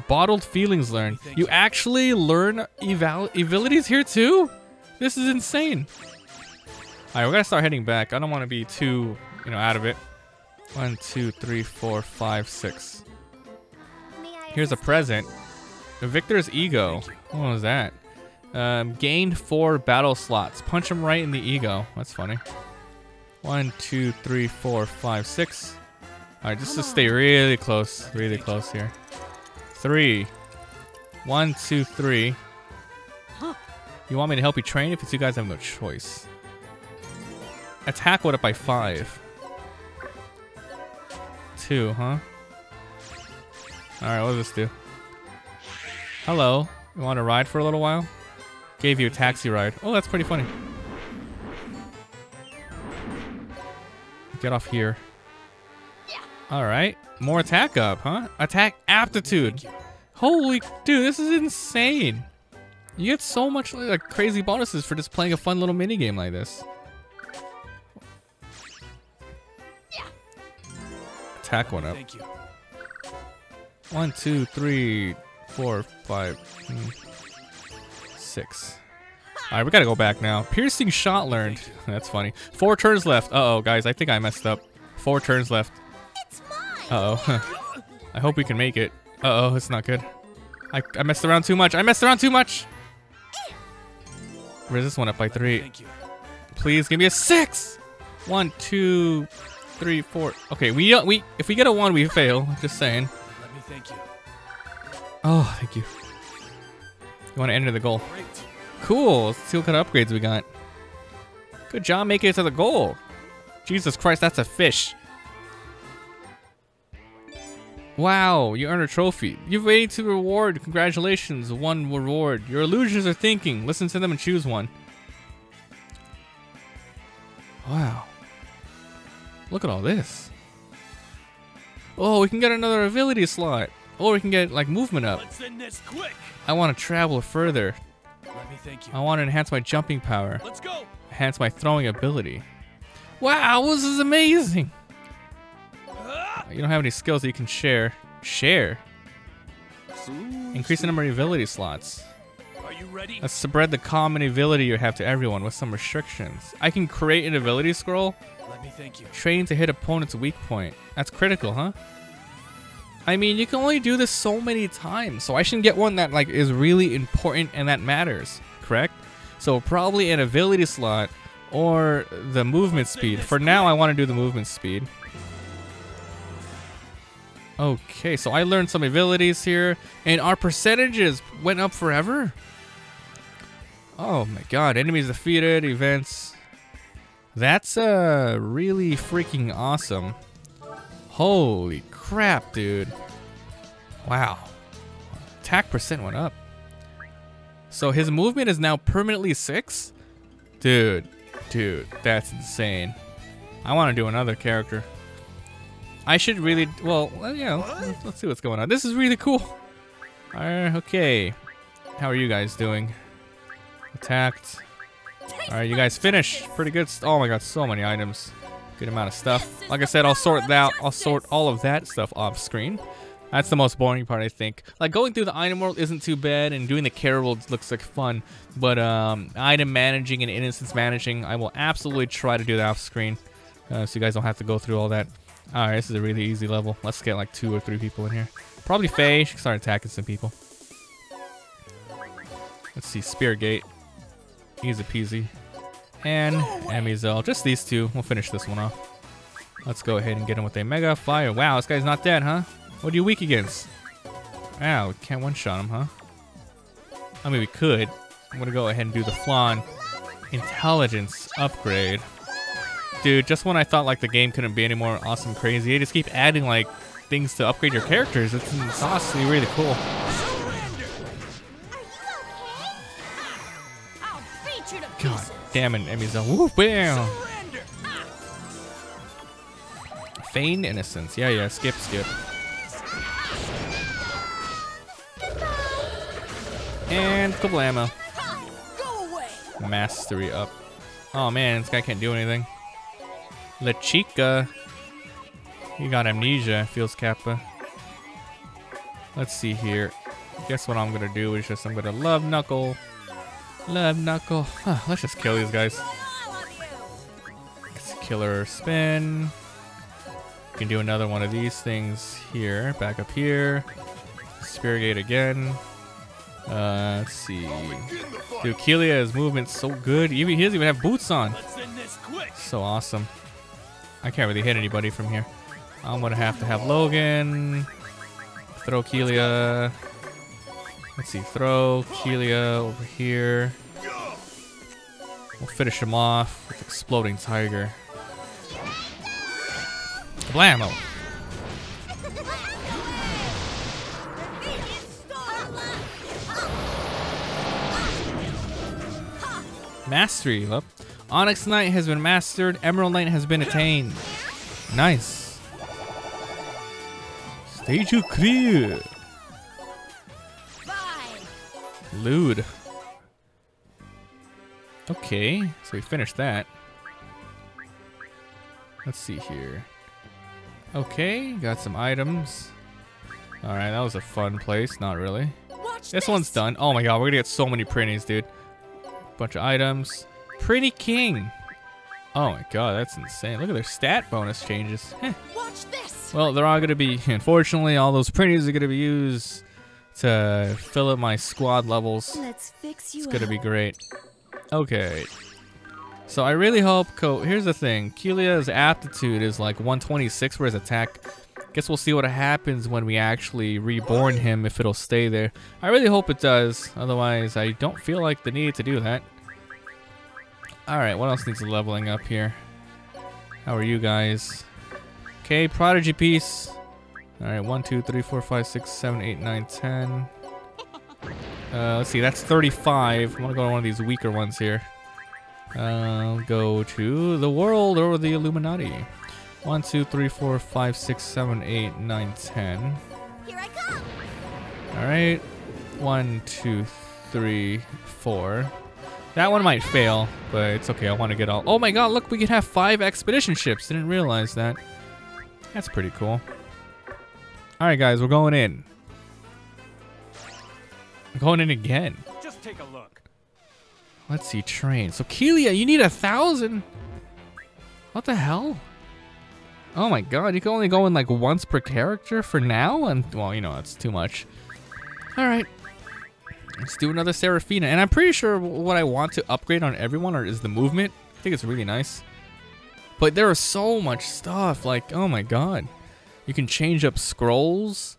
Bottled feelings learn. You you. actually learn eval abilities here too? This is insane. All right, we're gonna start heading back. I don't want to be too, you know, out of it. One, two, three, four, five, six. May I Here's a assist? present. Victor's ego. What was that? Um, gained four battle slots. Punch him right in the ego. That's funny. One, two, three, four, five, six. All right, just to stay really close, really close here. Three. One, two, three. You want me to help you train? If it's you guys, have no choice. Attack went up by five. Two, huh? Alright, what does this do? Hello. You want to ride for a little while? Gave you a taxi ride. Oh, that's pretty funny. Get off here. Alright. More attack up, huh? Attack aptitude. Holy dude, this is insane. You get so much like crazy bonuses for just playing a fun little mini game like this. Attack one up. Thank you. One, two, three, four, five, hmm, six. All right, we gotta go back now. Piercing shot learned. <laughs> That's funny. Four turns left. Uh oh, guys, I think I messed up. Four turns left. Uh oh. <laughs> I hope we can make it. Uh oh, it's not good. I, I messed around too much. I messed around too much. Where's this one up by three? Please give me a six. One, two, three, four. Okay, we we if we get a one, we fail. Just saying. Let me thank you. Oh, thank you. You want to enter the goal? Cool. Let's see what kind of upgrades we got. Good job making it to the goal. Jesus Christ, that's a fish. Wow, you earned a trophy. You've waited to reward. Congratulations, one reward. Your illusions are thinking. Listen to them and choose one. Wow. Look at all this. Oh, we can get another ability slot. Or we can get like movement up. Let's end this quick. I want to travel further. Let me thank you. I want to enhance my jumping power. Let's go. Enhance my throwing ability. Wow, this is amazing. You don't have any skills that you can share. Share. Increase the number of ability slots. Are you ready? Let's spread the common ability you have to everyone with some restrictions. I can create an ability scroll. Let me thank you. Train to hit opponent's weak point. That's critical, huh? I mean, you can only do this so many times, so I should get one that like is really important and that matters, correct? So probably an ability slot or the movement speed. For now, I want to do the movement speed. Okay, so I learned some abilities here, and our percentages went up forever. Oh my god, enemies defeated, events. That's uh really freaking awesome. Holy crap, dude. Wow. Attack percent went up. So his movement is now permanently 6? Dude, dude, that's insane. I want to do another character. I should really, well, yeah, let's, let's see what's going on. This is really cool. Alright, okay. How are you guys doing? Attacked. Alright, you guys finished. Pretty good. Oh my god, so many items. Good amount of stuff. Like I said, I'll sort that. I'll sort all of that stuff off screen. That's the most boring part, I think. Like going through the item world isn't too bad, and doing the Chara world looks like fun. But um, item managing and instance managing, I will absolutely try to do that off screen, uh, so you guys don't have to go through all that. All right, this is a really easy level. Let's get like two or three people in here. Probably Faye. She can start attacking some people. Let's see, Spear Gate. Easy peasy. And Amizel. Just these two. We'll finish this one off. Let's go ahead and get him with a Mega Fire. Wow, this guy's not dead, huh? What are you weak against? Wow, we can't one-shot him, huh? I mean, we could. I'm gonna go ahead and do the Flan Intelligence upgrade. Dude, just when I thought like the game couldn't be any more awesome crazy, they just keep adding like things to upgrade your characters. It's, it's honestly really cool. Damn it, Emmy's a whoop, bam! Feigned innocence. Yeah, yeah, skip, skip. And ammo. Mastery up. Oh man, this guy can't do anything. La Chica. He got amnesia, feels Kappa. Let's see here. Guess what I'm gonna do is just I'm gonna love Knuckle. Love Knuckle. Huh, let's just kill these guys. It's killer spin. You can do another one of these things here. Back up here. Spear Gate again. Uh, let's see. Dude, Killia's movement's so good. Even he doesn't even have boots on. Let's. So awesome. I can't really hit anybody from here. I'm gonna have to have Logan throw Killia. Let's see, throw Killia over here. We'll finish him off with Exploding Tiger. Blammo! Mastery up. Onyx Knight has been mastered. Emerald Knight has been attained. Nice. Stage clear. Lewd. Okay, so we finished that. Let's see here. Okay, got some items. Alright, that was a fun place. Not really. This one's done. Oh my god, we're gonna get so many Prinnies, dude. Bunch of items. Prinny King. Oh my god, that's insane. Look at their stat bonus changes. Heh. Watch this. Well, they're all gonna be, <laughs> unfortunately, all those Prinnies are gonna be used to fill up my squad levels. Let's fix you It's gonna up. be great. Okay. So I really hope. Co- Here's the thing. Killia's aptitude is like 126, for his attack Guess we'll see what happens when we actually reborn him, if it'll stay there. I really hope it does. Otherwise, I don't feel like the need to do that. Alright, what else needs leveling up here? How are you guys? Okay, Prodigy piece. Alright, 1, 2, 3, 4, 5, 6, 7, 8, 9, 10. Uh, let's see, that's 35. I'm gonna go to one of these weaker ones here. Uh, go to the world or the Illuminati. 1, 2, 3, 4, 5, 6, 7, 8, 9, 10. Here I come! Alright. 1, 2, 3, 4. That one might fail, but it's okay. I want to get all. Oh my god, look, we can have five expedition ships. Didn't realize that. That's pretty cool. Alright, guys, we're going in. We're going in again. Just take a look. Let's see, train. So, Killia, you need a thousand? What the hell? Oh my god, you can only go in like once per character for now? And, well, you know, that's too much. Alright. Let's do another Seraphina. And I'm pretty sure what I want to upgrade on everyone or is the movement. I think it's really nice. But there is so much stuff. Like, oh my god. You can change up scrolls.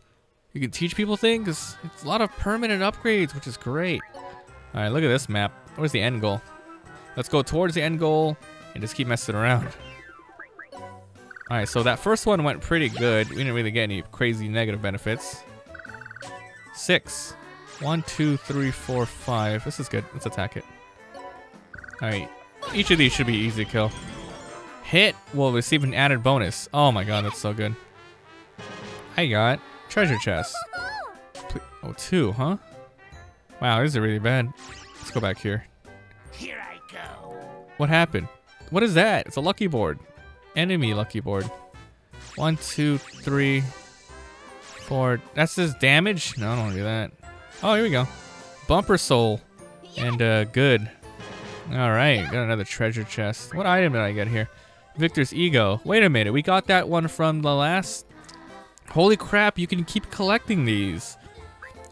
You can teach people things. It's a lot of permanent upgrades, which is great. Alright, look at this map. Where's the end goal? Let's go towards the end goal and just keep messing around. Alright, so that first one went pretty good. We didn't really get any crazy negative benefits. Six. One, two, three, four, five. This is good. Let's attack it. Alright. Each of these should be easy to kill. Hit will receive an added bonus. Oh my god, that's so good. I got treasure chest. Oh, two, huh? Wow, these are really bad. Let's go back here. Here I go. What happened? What is that? It's a lucky board. Enemy lucky board. One, two, three, four. That's just damage? No, I don't want to do that. Oh, here we go. Bumper soul. And uh, good. Alright, got another treasure chest. What item did I get here? Victor's ego. Wait a minute, we got that one from the last... Holy crap, you can keep collecting these.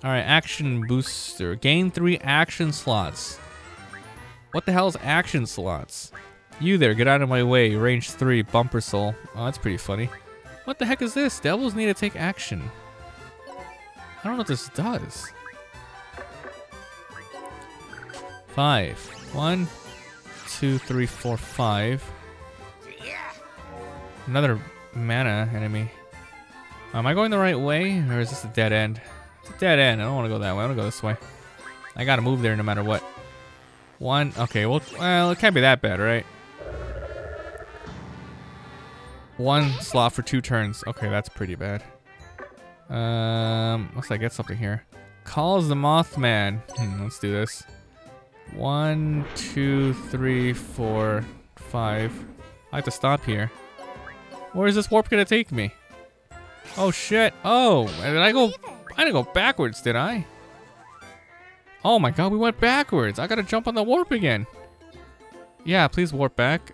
Alright, action booster. Gain three action slots. What the hell is action slots? You there, get out of my way. Range 3, bumper soul. Oh, that's pretty funny. What the heck is this? Devils need to take action. I don't know what this does. Five. One, two, three, four, five. Another mana enemy. Am I going the right way, or is this a dead end? It's a dead end. I don't want to go that way. I want to go this way. I gotta move there no matter what. One. Okay, well, well, it can't be that bad, right? One slot for two turns. Okay, that's pretty bad. Um, unless I get something here. Calls the Mothman. Hmm, let's do this. One, two, three, four, five. I have to stop here. Where is this warp gonna take me? Oh shit! Oh, did I go? I didn't go backwards, did I? Oh my god, we went backwards. I gotta jump on the warp again. Yeah, please warp back.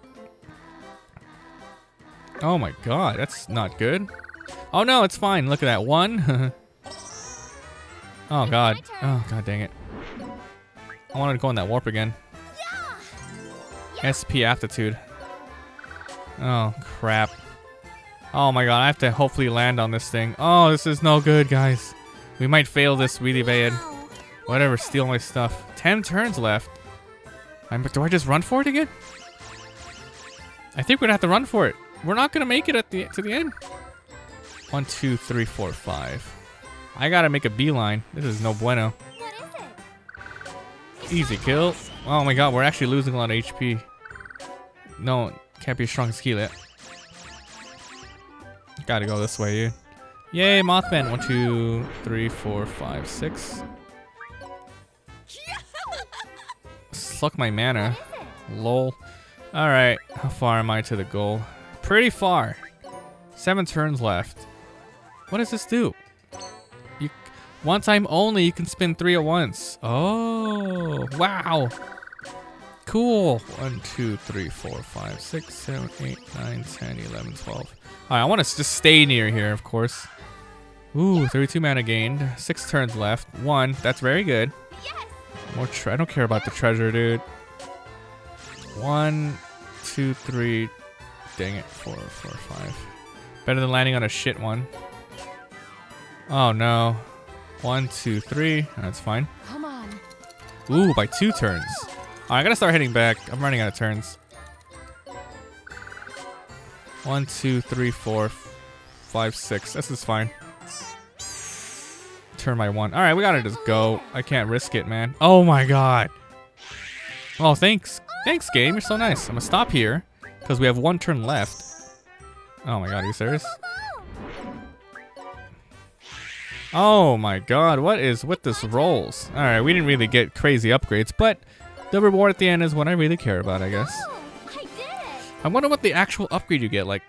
Oh my god, that's not good. Oh no, it's fine. Look at that. One. <laughs> oh god. Oh god dang it. I wanted to go in that warp again. SP aptitude. Oh crap. Oh my god, I have to hopefully land on this thing. Oh, this is no good, guys. We might fail this really bad. Whatever, steal my stuff. Ten turns left. I'm, do I just run for it again? I think we're gonna have to run for it. We're not gonna make it at the to the end. One, two, three, four, five. I gotta make a beeline. This is no bueno. Easy kill. Oh my god, we're actually losing a lot of HP. No, can't be strong as Keelit. Gotta go this way, dude. Yay, Mothman. One, two, three, four, five, six. Suck my mana. Lol. Alright, how far am I to the goal? Pretty far. Seven turns left. What does this do? You, one time only, you can spin three at once. Oh, wow. Cool. One, two, three, four, five, six, seven, eight, nine, ten, eleven, twelve. All right, I want to just stay near here, of course. Ooh, 32 mana gained. Six turns left. One. That's very good. Yes! More tre- I don't care about the treasure, dude. One, two, three. Dang it. Four, four, five. Better than landing on a shit one. Oh no. One, two, three. That's fine. Come on. Ooh, by two turns. Alright, I gotta start hitting back. I'm running out of turns. One, two, three, four, five, six. This is fine. Turn my one. Alright, we gotta just go. I can't risk it, man. Oh my god. Oh, thanks. Thanks, game. You're so nice. I'm gonna stop here because we have one turn left. Oh my god, are you serious? Oh my god, what is with this rolls? Alright, we didn't really get crazy upgrades, but the reward at the end is what I really care about, I guess. I did it! I wonder what the actual upgrade you get, like,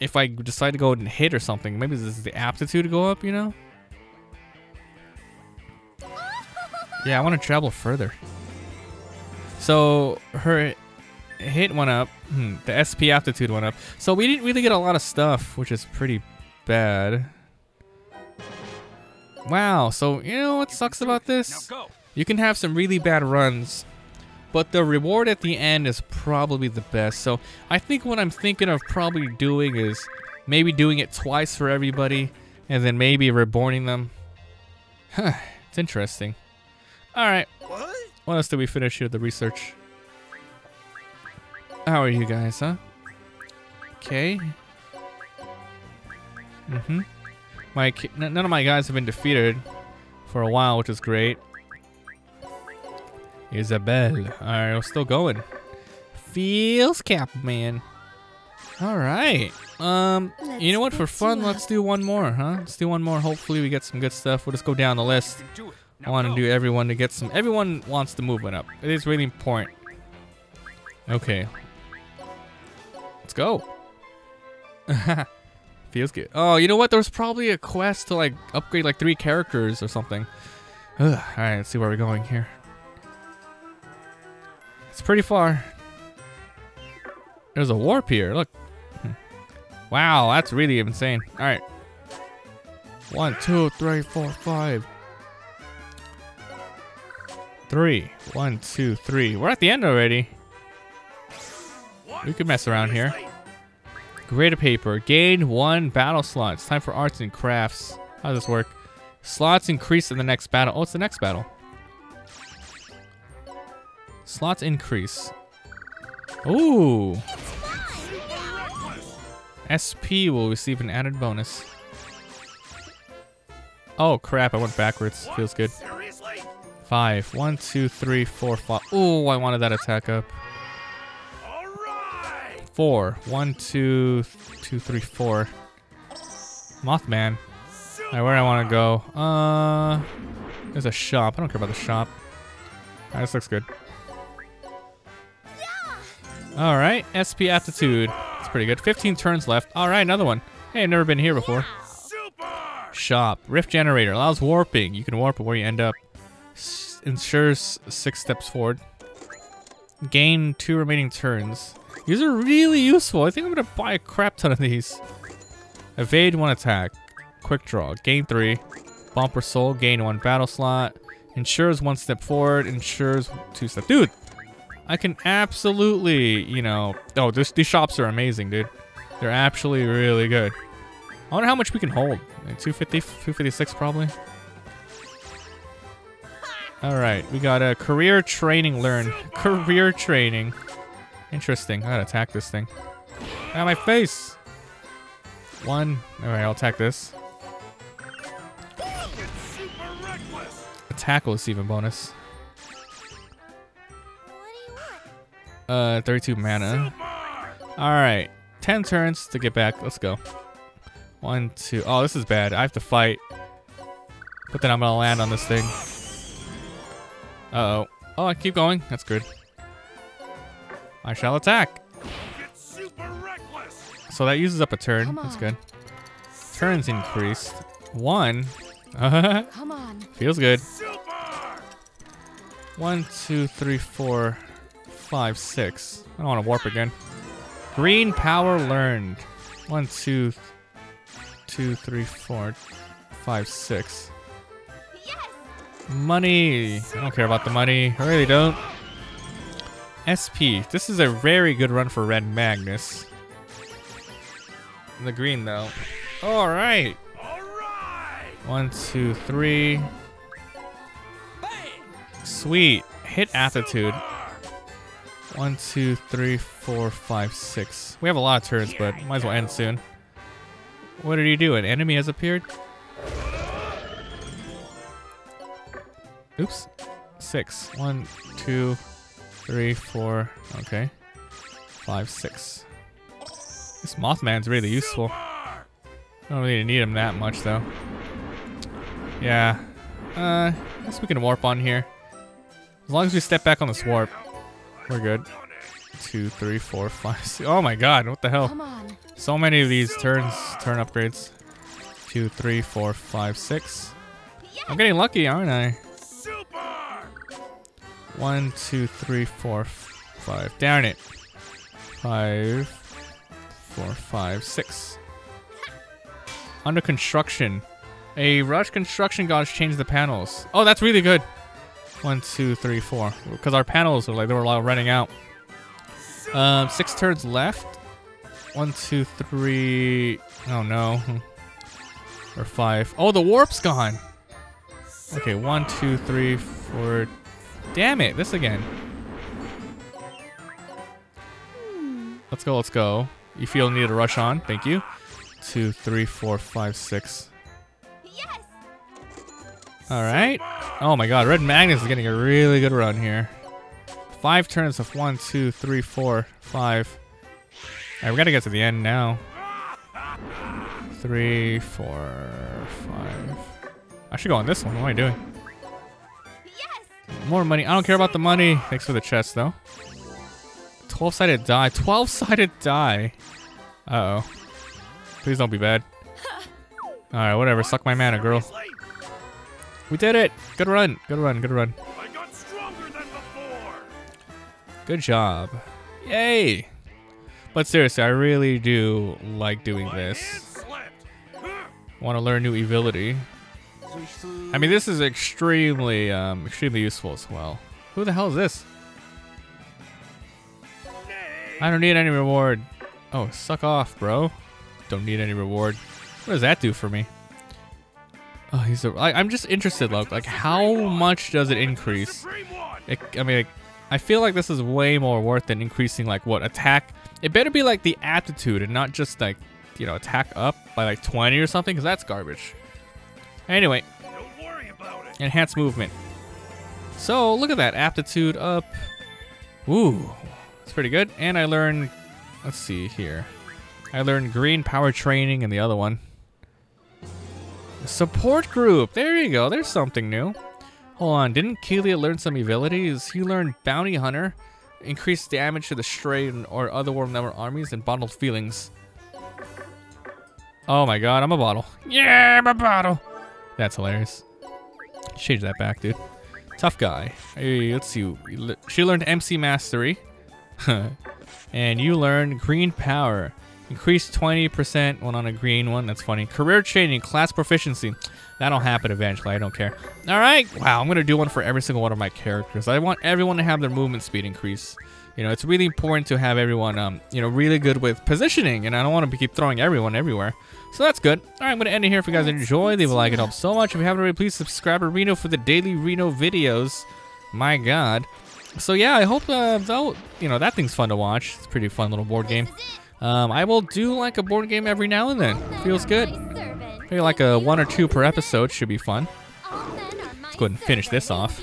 if I decide to go and hit or something. Maybe this is the aptitude to go up, you know? <laughs> Yeah, I want to travel further. So, her hit went up. Hmm, the SP aptitude went up. So we didn't really get a lot of stuff, which is pretty bad. Wow, so you know what sucks about this? You can have some really bad runs, but the reward at the end is probably the best. So I think what I'm thinking of probably doing is maybe doing it twice for everybody, and then maybe reborning them. Huh, <sighs> it's interesting. All right. What? What else did we finish here? The research. How are you guys, huh? Okay. Mm-hmm. My none of my guys have been defeated for a while, which is great. Isabel. All right, we're still going. Feels cap, man. All right. Um, you know what? For fun, you let's do one more, huh? Let's do one more. Hopefully, we get some good stuff. We'll just go down the list. I want to do everyone to get some. Everyone wants the movement up. It is really important. Okay. Let's go. <laughs> Feels good. Oh, you know what? There was probably a quest to like upgrade like three characters or something. Ugh. All right, let's see where we're going here. It's pretty far. There's a warp here. Look. Wow, that's really insane. All right. One, two, three, four, five. Three. One, two, three. We're at the end already. We could mess around here. Greater paper. Gain one battle slot. It's time for arts and crafts. How does this work? Slots increase in the next battle. Oh, it's the next battle. Slots increase. Ooh. SP will receive an added bonus. Oh crap, I went backwards. Feels good. Seriously? Five. One, two, three, four, five. Oh, I wanted that attack up. All right. Four. One, two, two, three, four. Mothman. Alright, where I want to go? Uh, there's a shop. I don't care about the shop. Alright, this looks good. Alright, SP aptitude. It's pretty good. 15 turns left. Alright, another one. Hey, I've never been here before. Shop. Rift generator allows warping. You can warp where you end up. S- ensures six steps forward. Gain two remaining turns. These are really useful. I think I'm gonna buy a crap ton of these. Evade one attack. Quick draw. Gain three. Bumper soul. Gain one battle slot. Ensures one step forward. Ensures two step. Dude, I can absolutely, you know. Oh, this, these shops are amazing, dude. They're actually really good. I wonder how much we can hold. Like 250, 256 probably. All right, we got a career training learn. Career training. Interesting. I gotta attack this thing. Out my face. One. All right, I'll attack this. It's super reckless. Attack will receive bonus. Uh, 32 mana. Super. All right, 10 turns to get back. Let's go. One, two. Oh, this is bad. I have to fight. But then I'm gonna land on this thing. Uh oh. Oh, I keep going. That's good. I shall attack. It's super reckless. So that uses up a turn. That's good. Turns increased. One. <laughs> Come on. Feels good. One, two, three, four, five, six. I don't want to warp again. Green power learned. One, two, two, three, four, five, six. Money. I don't care about the money. I really don't. SP. This is a very good run for Red Magnus. the green though. All right. All right. One, two, three. Sweet. Hit attitude. One, two, three, four, five, six. We have a lot of turns, but might as well end soon. What did he do? An enemy has appeared? Oops. Six. One, two, three, four. Okay. Five, six. This Mothman's really useful. I don't really need him that much, though. Yeah. Uh, I guess we can warp on here. As long as we step back on this warp, we're good. Two, three, four, five, six. Oh my god, what the hell? Come on. So many of these turns, turn upgrades. Two, three, four, five, six. I'm getting lucky, aren't I? Super. One, two, three, four, f- Darn it. Five, four, five, six. Under construction. A rush construction god has changed the panels. Oh, that's really good. One, two, three, four. Because our panels are like they were all running out. Um, six turns left. One, two, three. Oh no. Or five. Oh, the warp's gone. Okay, one, two, three, four. Damn it, this again. Let's go, let's go. You feel need to rush on. Thank you. Two, three, four, five, six. Yes! Alright. Oh my god, Red Magnus is getting a really good run here. Five turns of one, two, three, four, five. Alright, we gotta get to the end now. Three, four, five. I should go on this one. What am I doing? Yes! More money. I don't care about the money. Thanks for the chest, though. 12 sided die. 12 sided die. Uh oh. Please don't be bad. <laughs> Alright, whatever. Suck my mana, girl. We did it. Good run. Good run. Good run. I got stronger than before. Good job. Yay. But seriously, I really do like doing this. hand slipped. Huh. Want to learn new ability. I mean, this is extremely, um, extremely useful as well. Who the hell is this? I don't need any reward. Oh, suck off, bro. Don't need any reward. What does that do for me? Oh, he's a. I, I'm just interested, like, like how much does it increase? It, I mean, I feel like this is way more worth than increasing like what attack. It better be like the aptitude and not just like you know attack up by like 20 or something, because that's garbage. Anyway, enhanced movement. So look at that aptitude up. Ooh, it's pretty good. And I learned. Let's see here. I learned green power training and the other one. Support group. There you go. There's something new. Hold on. Didn't Killia learn some abilities? He learned bounty hunter, increased damage to the stray and- or other world member armies, and bottled feelings. Oh my god, I'm a bottle. Yeah, I'm a bottle. That's hilarious. Change that back, dude. Tough guy. Hey, let's see. She learned MC Mastery. <laughs> and you learned Green Power. Increase 20% when on a green one. That's funny. Career training, class proficiency. That'll happen eventually. I don't care. All right. Wow, I'm going to do one for every single one of my characters. I want everyone to have their movement speed increase. You know, it's really important to have everyone, um, you know, really good with positioning, and I don't want to keep throwing everyone everywhere. So that's good. All right, I'm going to end it here. If you guys enjoy, leave a like. It helps so much. If you haven't already, please subscribe to Reno for the daily Reno videos. My God. So yeah, I hope uh, though you know that thing's fun to watch. It's a pretty fun little board game. Um, I will do like a board game every now and then. Feels good. Maybe like a one or two per episode should be fun. Let's go ahead and finish this off.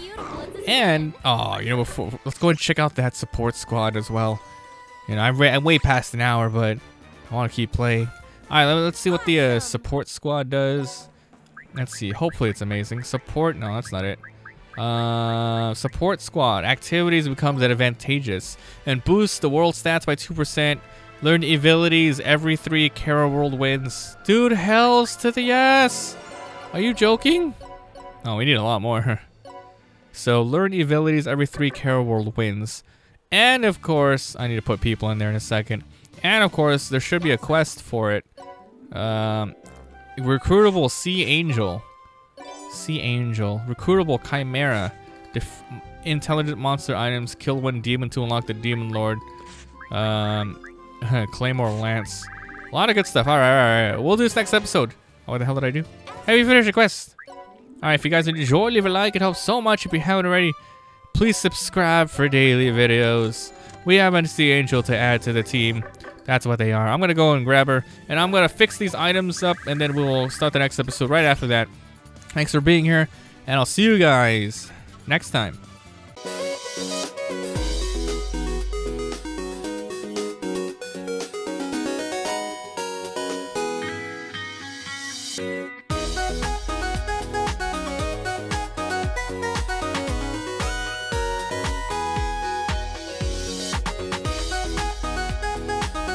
And oh, you know, before let's go and check out that support squad as well. You know, I'm, I'm way past an hour, but I want to keep playing. All right, let- let's see what the uh, support squad does. Let's see. Hopefully, it's amazing. Support? No, that's not it. Uh, support squad activities becomes advantageous and boosts the world stats by two percent. Learn abilities every three Chara World wins. Dude, hells to the yes! Are you joking? Oh, we need a lot more. <laughs> So learn abilities every three Chara World wins. And of course, I need to put people in there in a second. And of course, there should be a quest for it. Um, recruitable Sea Angel. Sea Angel. Recruitable Chimera. Def- intelligent monster items. Kill one demon to unlock the Demon Lord. Um, <laughs> Claymore Lance. A lot of good stuff. All right, all right. We'll do this next episode. Oh, what the hell did I do? Have you finished your quest? All right, if you guys enjoy, leave a like. It helps so much if you haven't already. Please subscribe for daily videos. We have NC Angel to add to the team. That's what they are. I'm going to go and grab her, and I'm going to fix these items up, and then we'll start the next episode right after that. Thanks for being here, and I'll see you guys next time.